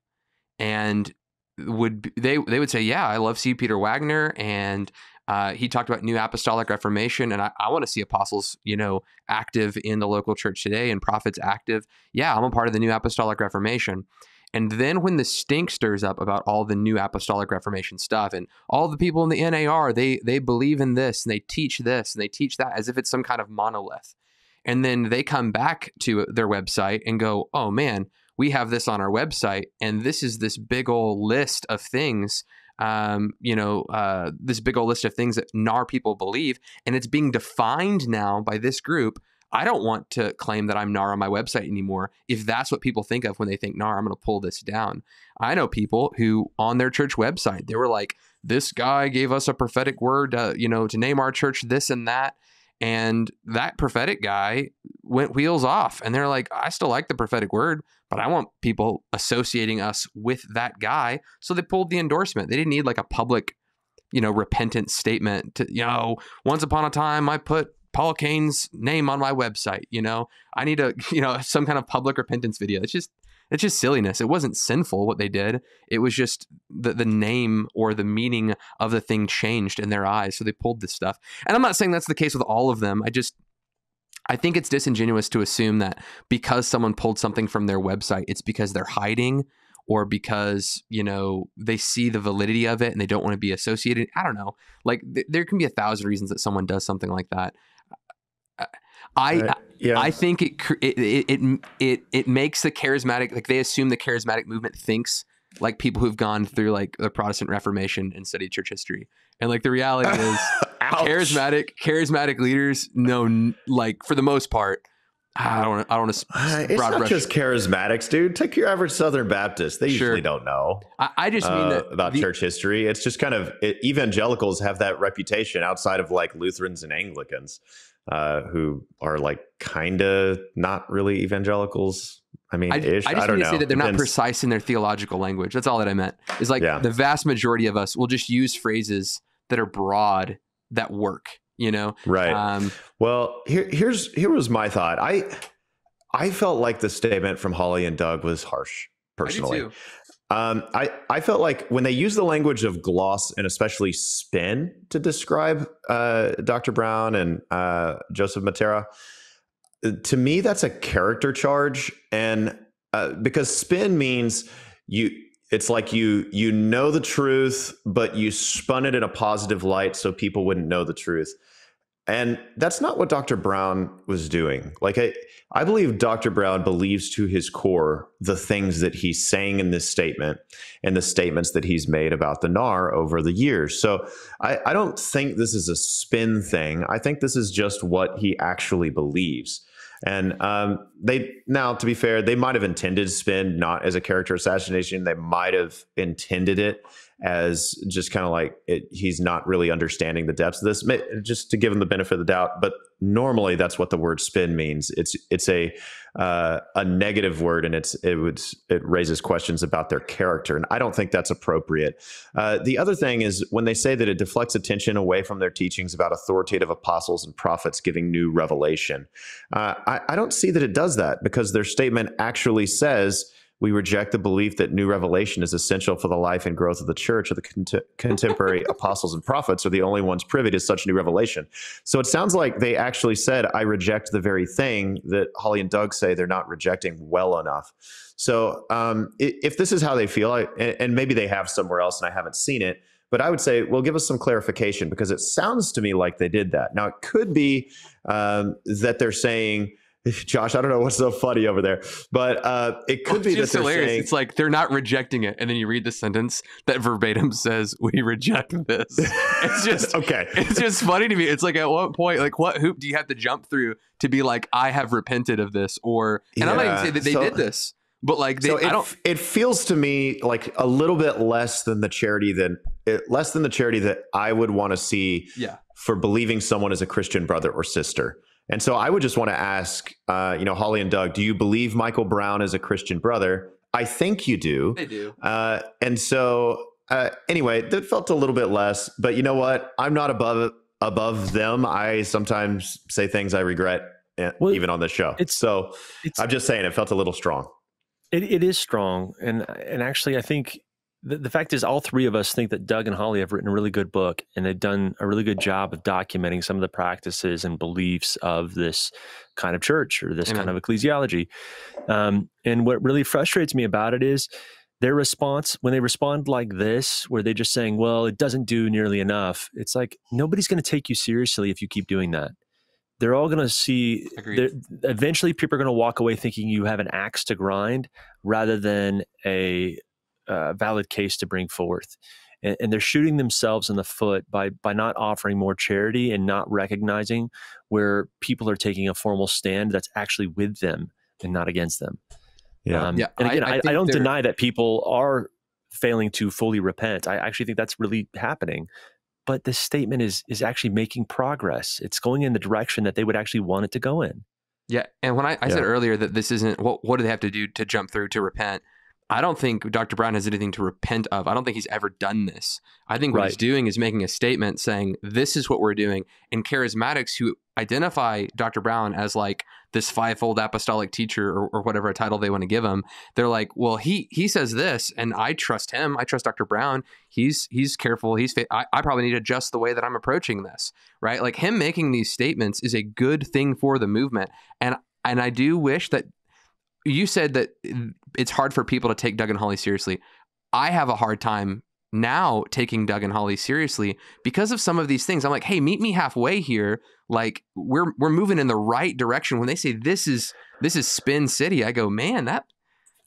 and would they they would say, yeah, I love C. Peter Wagner, and uh, he talked about New Apostolic Reformation, and I, I want to see apostles, you know, active in the local church today and prophets active. Yeah, I'm a part of the New Apostolic Reformation. And then when the stink stirs up about all the new apostolic reformation stuff and all the people in the NAR, they they believe in this and they teach this and they teach that as if it's some kind of monolith. And then they come back to their website and go, "Oh man, we have this on our website and this is this big old list of things um, you know, uh, this big old list of things that NAR people believe, and it's being defined now by this group I don't want to claim that I'm NAR on my website anymore. If that's what people think of when they think NAR, I'm going to pull this down. I know people who on their church website, they were like, this guy gave us a prophetic word, uh, you know, to name our church this and that. And that prophetic guy went wheels off. And they're like, I still like the prophetic word, but I want people associating us with that guy. So they pulled the endorsement. They didn't need like a public, you know, repentant statement to, you know, once upon a time I put Paul Cain's name on my website. You know, I need a you know some kind of public repentance video. It's just it's just silliness. It wasn't sinful what they did. It was just the the name or the meaning of the thing changed in their eyes, so they pulled this stuff. And I'm not saying that's the case with all of them. I just I think it's disingenuous to assume that because someone pulled something from their website, it's because they're hiding or because you know they see the validity of it and they don't want to be associated. I don't know. Like th- there can be a thousand reasons that someone does something like that. I uh, yeah. I think it, it it it it makes the charismatic like they assume the charismatic movement thinks like people who've gone through like the Protestant Reformation and studied church history. And like the reality is charismatic charismatic leaders know like for the most part I don't. I don't want to. Uh, it's not brush. just charismatics, dude. Take your average Southern Baptist; they sure. usually don't know. I, I just mean uh, that about the, church history. It's just kind of it, evangelicals have that reputation outside of like Lutherans and Anglicans uh, who are like kind of not really evangelicals. I mean, I, ish. I just I mean to say that they're not precise in their theological language. That's all that I meant. Is like yeah. the vast majority of us will just use phrases that are broad that work. You know, right? Um, well, here, here's here was my thought. I I felt like the statement from Holly and Doug was harsh personally. Um, I, I felt like when they use the language of gloss and especially spin to describe uh, Dr. Brown and uh, Joseph Mattera, to me, that's a character charge. And uh, because spin means you, it's like you you know the truth, but you spun it in a positive light so people wouldn't know the truth. And that's not what Dr. Brown was doing. Like, I, I believe Dr. Brown believes to his core the things that he's saying in this statement and the statements that he's made about the NAR over the years. So I, I don't think this is a spin thing. I think this is just what he actually believes. And um, they now, to be fair, they might have intended spin not as a character assassination. They might have intended it as just kind of like it, he's not really understanding the depths of this. Just to give him the benefit of the doubt, but normally that's what the word spin means. It's it's a uh, a negative word, and it's it would it raises questions about their character, and I don't think that's appropriate. Uh, the other thing is when they say that it deflects attention away from their teachings about authoritative apostles and prophets giving new revelation. Uh, I, I don't see that it does that because their statement actually says we reject the belief that new revelation is essential for the life and growth of the church, or the cont- contemporary apostles and prophets are the only ones privy to such new revelation. So it sounds like they actually said, I reject the very thing that Holly and Doug say they're not rejecting well enough. So um, if this is how they feel, I, and maybe they have somewhere else and I haven't seen it, but I would say, well, give us some clarification because it sounds to me like they did that. Now, it could be um, that they're saying, Josh, I don't know what's so funny over there, but uh, it could well, be that hilarious. Saying, it's like they're not rejecting it, and then you read the sentence that verbatim says, "We reject this." It's just okay. It's just funny to me. It's like at what point, like, what hoop do you have to jump through to be like, "I have repented of this," or and yeah, I'm not even saying that they so, did this, but like, they, so it, I don't. It feels to me like a little bit less than the charity than it, less than the charity that I would want to see. Yeah. For believing someone is a Christian brother or sister. And so I would just want to ask, uh, you know, Holly and Doug, do you believe Michael Brown is a Christian brother? I think you do. They do. Uh, and so uh, anyway, that felt a little bit less, but you know what? I'm not above above them. I sometimes say things I regret, eh, well, even on the show. It's, so it's, I'm just saying it felt a little strong. It, it is strong, and and actually, I think the, the fact is, all three of us think that Doug and Holly have written a really good book, and they've done a really good job of documenting some of the practices and beliefs of this kind of church or this Amen. kind of ecclesiology. Um, and what really frustrates me about it is their response when they respond like this, where they're just saying, "Well, it doesn't do nearly enough." It's like nobody's going to take you seriously if you keep doing that they're all going to see eventually people are going to walk away thinking you have an axe to grind rather than a uh, valid case to bring forth. And, and, they're shooting themselves in the foot by by not offering more charity and not recognizing where people are taking a formal stand that's actually with them and not against them. Yeah, um, yeah. And again, I, I, I don't deny that people are failing to fully repent. I actually think that's really happening. But this statement is is actually making progress. It's going in the direction that they would actually want it to go in. Yeah, and when I, I yeah. said earlier that this isn't what what do they have to do to jump through to repent? I don't think Dr. Brown has anything to repent of. I don't think he's ever done this. I think what right. he's doing is making a statement saying, this is what we're doing. And charismatics who identify Dr. Brown as like this fivefold apostolic teacher or, or whatever a title they want to give him, they're like, well, he he says this, and I trust him. I trust Dr. Brown. He's he's careful. He's I, I probably need to adjust the way that I'm approaching this, right? Like him making these statements is a good thing for the movement. And and I do wish that you said that it's hard for people to take Doug and Holly seriously. I have a hard time now taking Doug and Holly seriously because of some of these things. I'm like, hey, meet me halfway here. Like we're we're moving in the right direction. When they say this is this is Spin City, I go, man, that.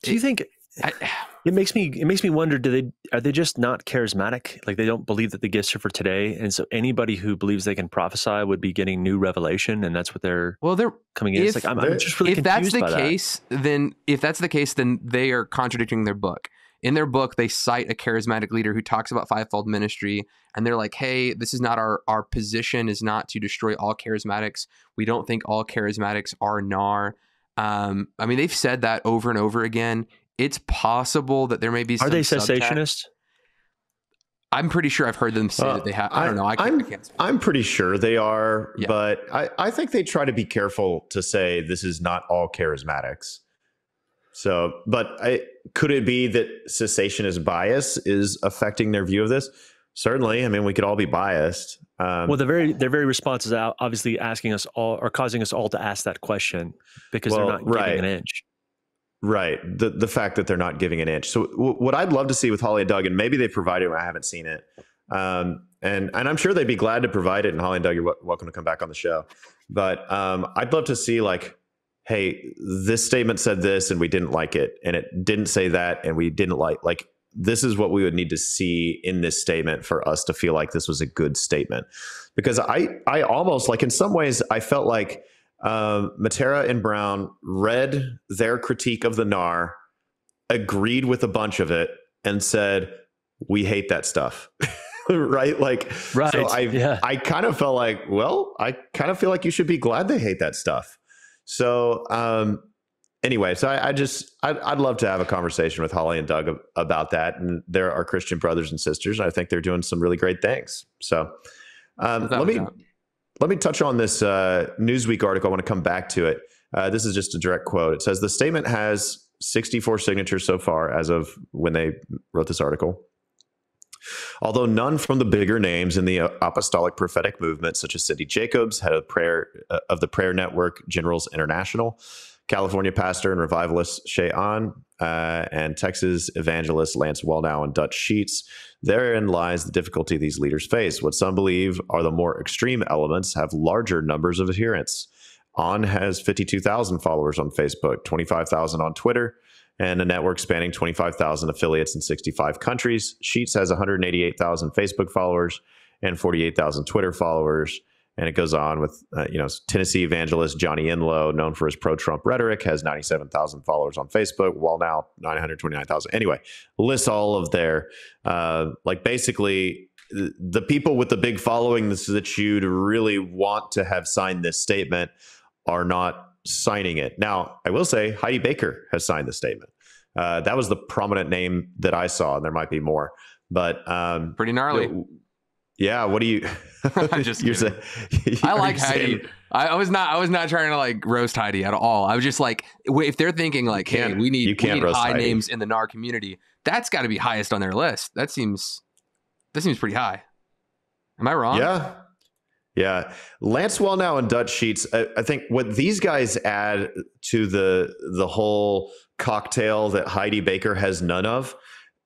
Do you think I, it makes me it makes me wonder? Do they are they just not charismatic? Like they don't believe that the gifts are for today, and so anybody who believes they can prophesy would be getting new revelation, and that's what they're well they're coming in. If, it's like I'm, I'm just really if that's the case, that. then if that's the case, then they are contradicting their book. In their book, they cite a charismatic leader who talks about fivefold ministry, and they're like, "Hey, this is not our our position. Is not to destroy all charismatics. We don't think all charismatics are nar." Um, I mean, they've said that over and over again it's possible that there may be. Are they cessationists? I'm pretty sure I've heard them say uh, that they have. I don't know. I am I'm, I'm pretty sure they are, yeah. but I, I think they try to be careful to say this is not all charismatics. So, but I, could it be that cessationist bias is affecting their view of this? Certainly. I mean, we could all be biased. Um, well, the very their very response is obviously asking us all or causing us all to ask that question because well, they're not giving an inch. Right. The the fact that they're not giving an inch. So w- what I'd love to see with Holly and Doug, and maybe they provided it, I haven't seen it. Um, and and I'm sure they'd be glad to provide it. And Holly and Doug, you're w- welcome to come back on the show. But um, I'd love to see like, hey, this statement said this, and we didn't like it, and it didn't say that, and we didn't like like this is what we would need to see in this statement for us to feel like this was a good statement. Because I I almost like in some ways I felt like uh, Mattera and Brown read their critique of the NAR, agreed with a bunch of it, and said, we hate that stuff. right? Like, right. so I, yeah. I kind of felt like, well, I kind of feel like you should be glad they hate that stuff. So, um, anyway, so I, I just, I'd, I'd, love to have a conversation with Holly and Doug about that. And there are Christian brothers and sisters. And I think they're doing some really great things. So, um, let me, let me touch on this uh, Newsweek article. I want to come back to it. Uh, this is just a direct quote. It says the statement has 64 signatures so far as of when they wrote this article. Although none from the bigger names in the uh, apostolic prophetic movement, such as Cindy Jacobs, head of prayer uh, of the Prayer Network Generals International, California pastor and revivalist Ché Ahn, uh, and Texas evangelist Lance Wallnau and Dutch Sheets. Therein lies the difficulty these leaders face. What some believe are the more extreme elements have larger numbers of adherents. Ahn has 52,000 followers on Facebook, 25,000 on Twitter, and a network spanning 25,000 affiliates in 65 countries. Sheets has 188,000 Facebook followers and 48,000 Twitter followers. And it goes on with, uh, you know, Tennessee evangelist Johnny Enlow, known for his pro-Trump rhetoric, has 97,000 followers on Facebook. Wallnau 929,000. Anyway, lists all of their, uh, like basically the people with the big following that you'd really want to have signed this statement are not signing it. Now, I will say Heidi Baker has signed the statement. Uh, that was the prominent name that I saw, and there might be more, but um, pretty gnarly. Yeah. What do you? I'm just you're saying, I like Heidi. I, I, was not. I was not trying to like roast Heidi at all. I was just like, if they're thinking like, hey, we need, we need high Heidi. names in the NAR community, that's got to be highest on their list. That seems that seems pretty high. Am I wrong? Yeah. Yeah, Lance Wallnau and Dutch Sheets. I, I, think what these guys add to the the whole cocktail that Heidi Baker has none of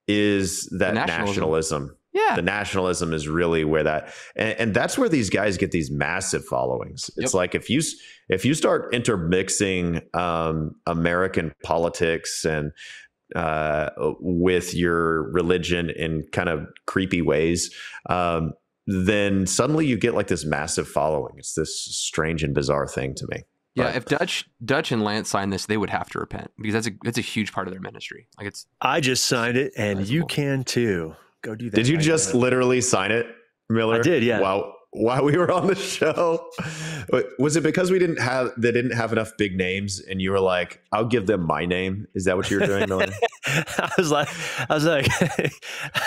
is that nationalism. nationalism. Yeah, the nationalism is really where that, and, and, that's where these guys get these massive followings. It's yep. like if you if you start intermixing um, American politics and uh, with your religion in kind of creepy ways. Um, then suddenly you get like this massive following. It's this strange and bizarre thing to me. Yeah, but, if Dutch Dutch and Lance signed this, they would have to repent because that's a that's a huge part of their ministry. Like it's I just signed it and you can too. Go do that. Did you right just now. literally sign it, Miller? I did, yeah. Wow while we were on the show. Was it because we didn't have they didn't have enough big names, and you were like, "I'll give them my name"? Is that what you were doing, Miller? I was like, I was like,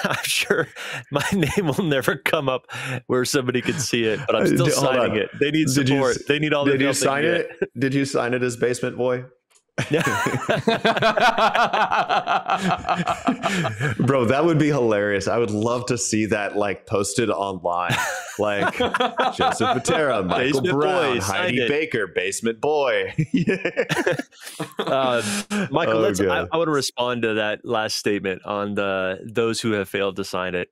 I'm sure my name will never come up where somebody could see it, but I'm uh, still Hold signing on. it. They need support. You, they need all. Did you sign it? Did you sign it as Basement Boy? Bro, that would be hilarious. I would love to see that like posted online. Like Joseph Patera, Michael basement Brown, boy, Heidi Baker, Basement Boy. uh, Michael, oh, let's, I, I want to respond to that last statement on the those who have failed to sign it.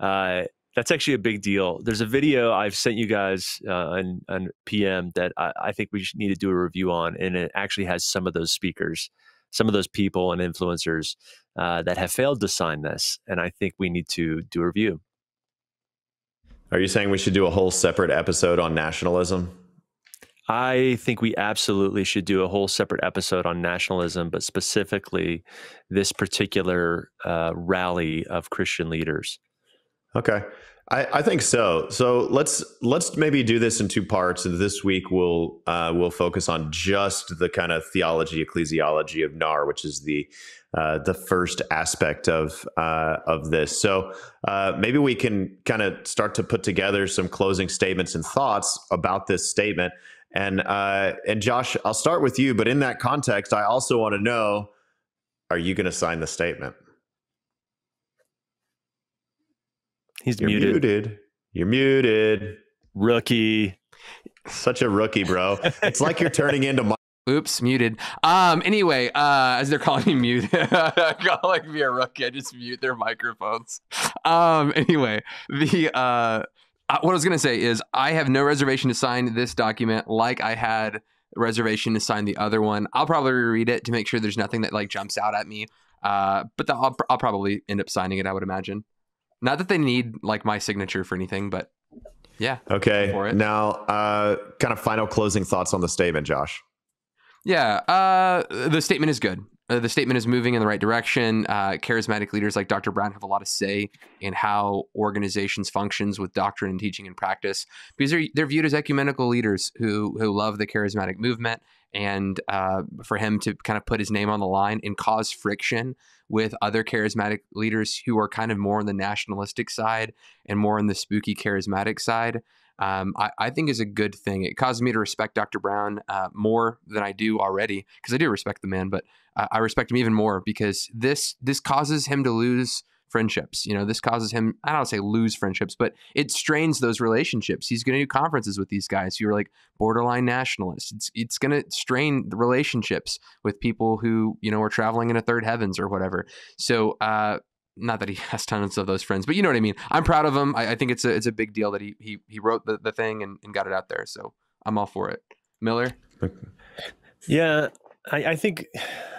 Uh, that's actually a big deal. There's a video I've sent you guys uh, on, on PM that I, I, think we need to do a review on, and it actually has some of those speakers, some of those people and influencers uh, that have failed to sign this, and I think we need to do a review. Are you saying we should do a whole separate episode on nationalism? I think we absolutely should do a whole separate episode on nationalism, but specifically this particular uh, rally of Christian leaders. Okay. I, I, think so. So let's let's maybe do this in two parts. And this week we'll uh, we'll focus on just the kind of theology, ecclesiology of NAR, which is the uh, the first aspect of uh, of this. So uh, maybe we can kind of start to put together some closing statements and thoughts about this statement. And uh, and Josh, I'll start with you. But in that context, I also want to know: Are you going to sign the statement? He's You're muted. muted. You're muted. Rookie. Such a rookie, bro. it's like you're turning into my. Oops, muted. Um. Anyway, uh, as they're calling me mute, calling me a rookie, I just mute their microphones. Um. Anyway, the uh, what I was gonna say is I have no reservation to sign this document, like I had reservation to sign the other one. I'll probably read it to make sure there's nothing that like jumps out at me. Uh, but the, I'll, I'll probably end up signing it. I would imagine. Not that they need like my signature for anything, but yeah. Okay. Now, uh, kind of final closing thoughts on the statement, Josh. Yeah, uh, the statement is good. uh, the statement is moving in the right direction. Uh, charismatic leaders like Dr. Brown have a lot of say in how organizations functions with doctrine and teaching and practice because they're, they're viewed as ecumenical leaders who who love the charismatic movement. And uh, for him to kind of put his name on the line and cause friction with other charismatic leaders who are kind of more on the nationalistic side and more on the spooky charismatic side, um, I, I, think is a good thing. It causes me to respect Dr. Brown uh, more than I do already because I do respect the man, but uh, I respect him even more because this this causes him to lose friendships. You know, this causes him, I don't say lose friendships, but it strains those relationships. He's going to do conferences with these guys who are like borderline nationalists. It's, it's going to strain the relationships with people who, you know, are traveling in a third heavens or whatever. So, uh, not that he has tons of those friends, but you know what I mean. I'm proud of him. I, I think it's a it's a big deal that he he he wrote the, the thing and, and got it out there. So I'm all for it. Miller. Yeah, I, I, think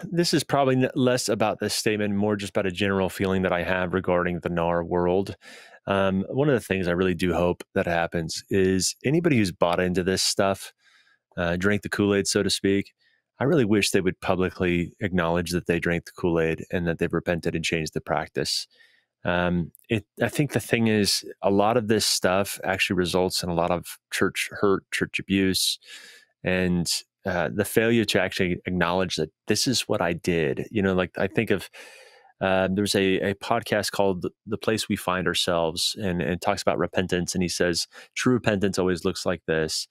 this is probably less about this statement, more just about a general feeling that I have regarding the NAR world. Um, one of the things I really do hope that happens is anybody who's bought into this stuff, uh, drank the Kool Aid, so to speak. I really wish they would publicly acknowledge that they drank the Kool Aid and that they've repented and changed the practice. Um, it, I think the thing is, a lot of this stuff actually results in a lot of church hurt, church abuse, and uh, the failure to actually acknowledge that this is what I did. You know, like I think of uh, there's a, a podcast called "The Place We Find Ourselves," and, and talks about repentance. And he says, "True repentance always looks like this: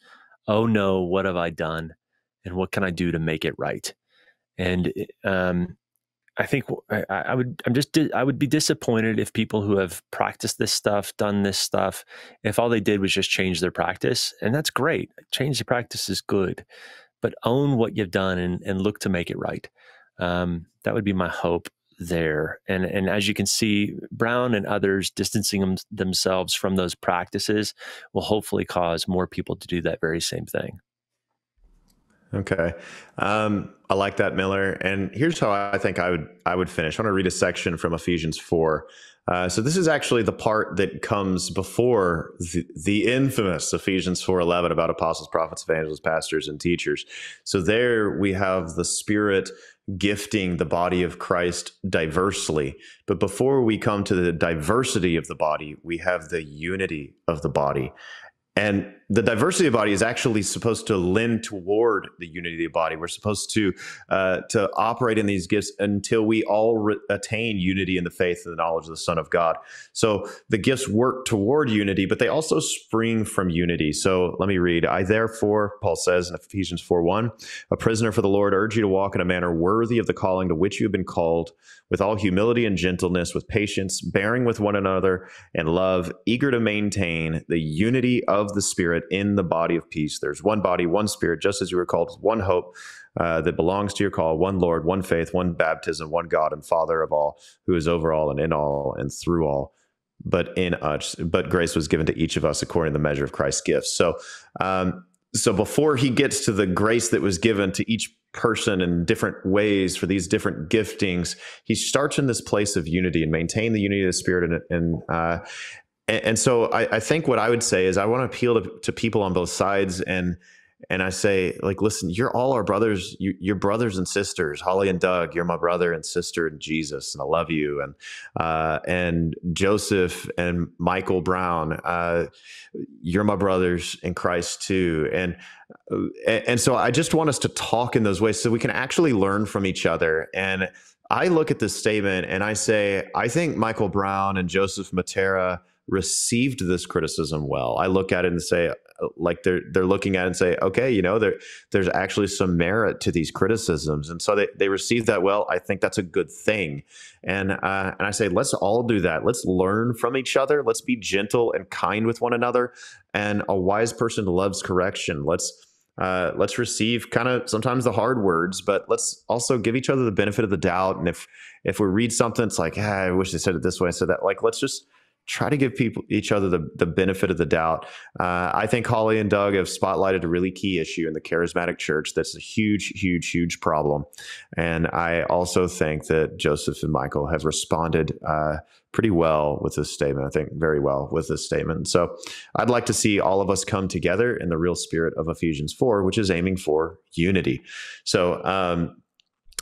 Oh no, what have I done, and what can I do to make it right?" And um, I think I, I, would I'm just I would be disappointed if people who have practiced this stuff, done this stuff, if all they did was just change their practice, and that's great. Change the practice is good, but own what you've done and, and look to make it right. Um, that would be my hope there. And and as you can see, Brown and others distancing them, themselves from those practices will hopefully cause more people to do that very same thing. Okay, um, I like that, Miller. And here's how I think I would I would finish. I want to read a section from Ephesians four. Uh, so this is actually the part that comes before the, the infamous Ephesians 4:11 about apostles, prophets, evangelists, pastors, and teachers. So there we have the Spirit gifting the body of Christ diversely. But before we come to the diversity of the body, we have the unity of the body. And the diversity of body is actually supposed to lend toward the unity of the body. We're supposed to uh, to operate in these gifts until we all re- attain unity in the faith and the knowledge of the Son of God. So the gifts work toward unity, but they also spring from unity. So let me read. I therefore, Paul says in Ephesians 4 1, a prisoner for the Lord, urge you to walk in a manner worthy of the calling to which you have been called, with all humility and gentleness, with patience, bearing with one another and love, eager to maintain the unity of the Spirit Spirit in the body of peace. There's one body, one Spirit, just as you were called, one hope uh, that belongs to your call, one Lord, one faith, one baptism, one God and Father of all, who is over all and in all and through all. But in us, but grace was given to each of us according to the measure of Christ's gifts. So, um, so before he gets to the grace that was given to each person in different ways for these different giftings, he starts in this place of unity and maintain the unity of the Spirit and, and uh, and, and so I, I, think what I would say is I want to appeal to, people on both sides and and I say like listen you're all our brothers you, you're brothers and sisters Holly and Doug you're my brother and sister in Jesus and I love you and uh, and Joseph and Michael Brown uh, you're my brothers in Christ too and and so I just want us to talk in those ways so we can actually learn from each other and I look at this statement and I say I think Michael Brown and Joseph Mattera received this criticism well. I look at it and say, uh, like they're they're looking at it and say, okay, you know, there there's actually some merit to these criticisms, and so they they received that well. I think that's a good thing, and uh, and I say, let's all do that. Let's learn from each other. Let's be gentle and kind with one another. And a wise person loves correction. Let's uh, let's receive kind of sometimes the hard words, but let's also give each other the benefit of the doubt. And if if we read something, it's like, ah, I wish they said it this way, I said that. Like, let's just try to give people each other the, the benefit of the doubt. Uh, I think Holly and Doug have spotlighted a really key issue in the charismatic church that's a huge, huge, huge problem. And I also think that Joseph and Michael have responded uh, pretty well with this statement. I think very well with this statement. So I'd like to see all of us come together in the real spirit of Ephesians 4, which is aiming for unity. So, um,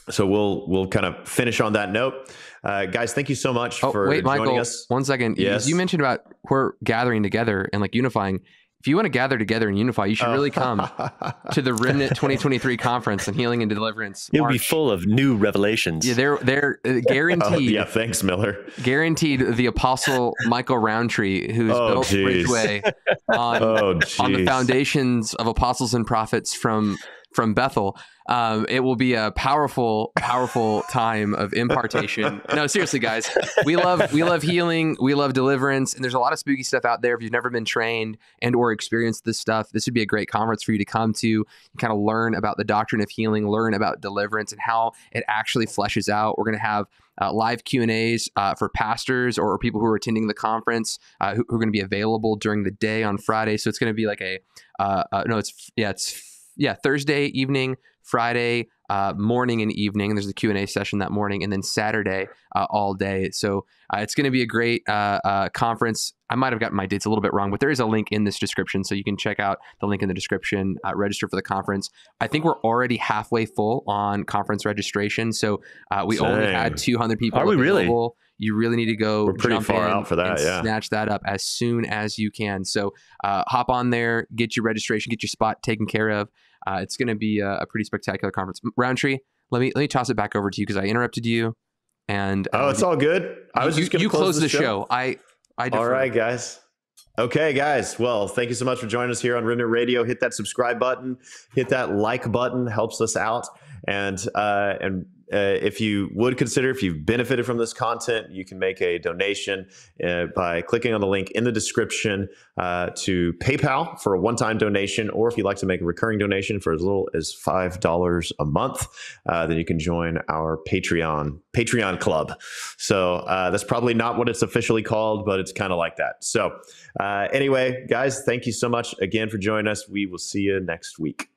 so we'll we'll kind of finish on that note, uh, guys. Thank you so much Oh, for wait, joining Michael, us. one second. You- Yes. You mentioned about we're gathering together and like unifying. If you want to gather together and unify, you should Oh. really come to the Remnant 2023 conference and healing and deliverance. It'll be full of new revelations. Yeah, they're they're uh, oh, guaranteed. yeah, thanks, Miller. Guaranteed, the Apostle Michael Rowntree, who's Oh, built geez. Bridgeway on Oh, on the foundations of apostles and prophets from from Bethel. Um, it will be a powerful, powerful time of impartation. no, seriously, guys, we love we love healing, we love deliverance, and there's a lot of spooky stuff out there. If you've never been trained and or experienced this stuff, this would be a great conference for you to come to. Kind of learn about the doctrine of healing, learn about deliverance, and how it actually fleshes out. We're going to have uh, live Q and A's uh, for pastors or people who are attending the conference uh, who, who are going to be available during the day on Friday. So it's going to be like a uh, uh, no, it's yeah, it's yeah Thursday evening, Friday uh, morning and evening. There's a Q and A session that morning, and then Saturday uh, all day. So uh, it's going to be a great uh, uh, conference. I might have gotten my dates a little bit wrong, but there is a link in this description, so you can check out the link in the description. Uh, register for the conference. I think we're already halfway full on conference registration, so uh, we only had 200 people. Are we really? available. You really need to go. We're pretty far out for that, yeah. Snatch that up as soon as you can. So uh, hop on there, get your registration, get your spot taken care of. Uh, it's going to be a, a pretty spectacular conference. Rowntree, let me let me toss it back over to you because I interrupted you. And Oh, uh, it's all good. I was you, just going to you close, the show. I I All defer. right, guys. Okay, guys. Well, thank you so much for joining us here on Remnant Radio. Hit that subscribe button, hit that like button, helps us out. And uh, and uh, if you would consider, if you've benefited from this content, you can make a donation uh, by clicking on the link in the description uh, to PayPal for a one-time donation, or if you'd like to make a recurring donation for as little as five dollars a month, uh, then you can join our Patreon Patreon club. So uh, that's probably not what it's officially called, but it's kind of like that. So uh, anyway, guys, thank you so much again for joining us. We will see you next week.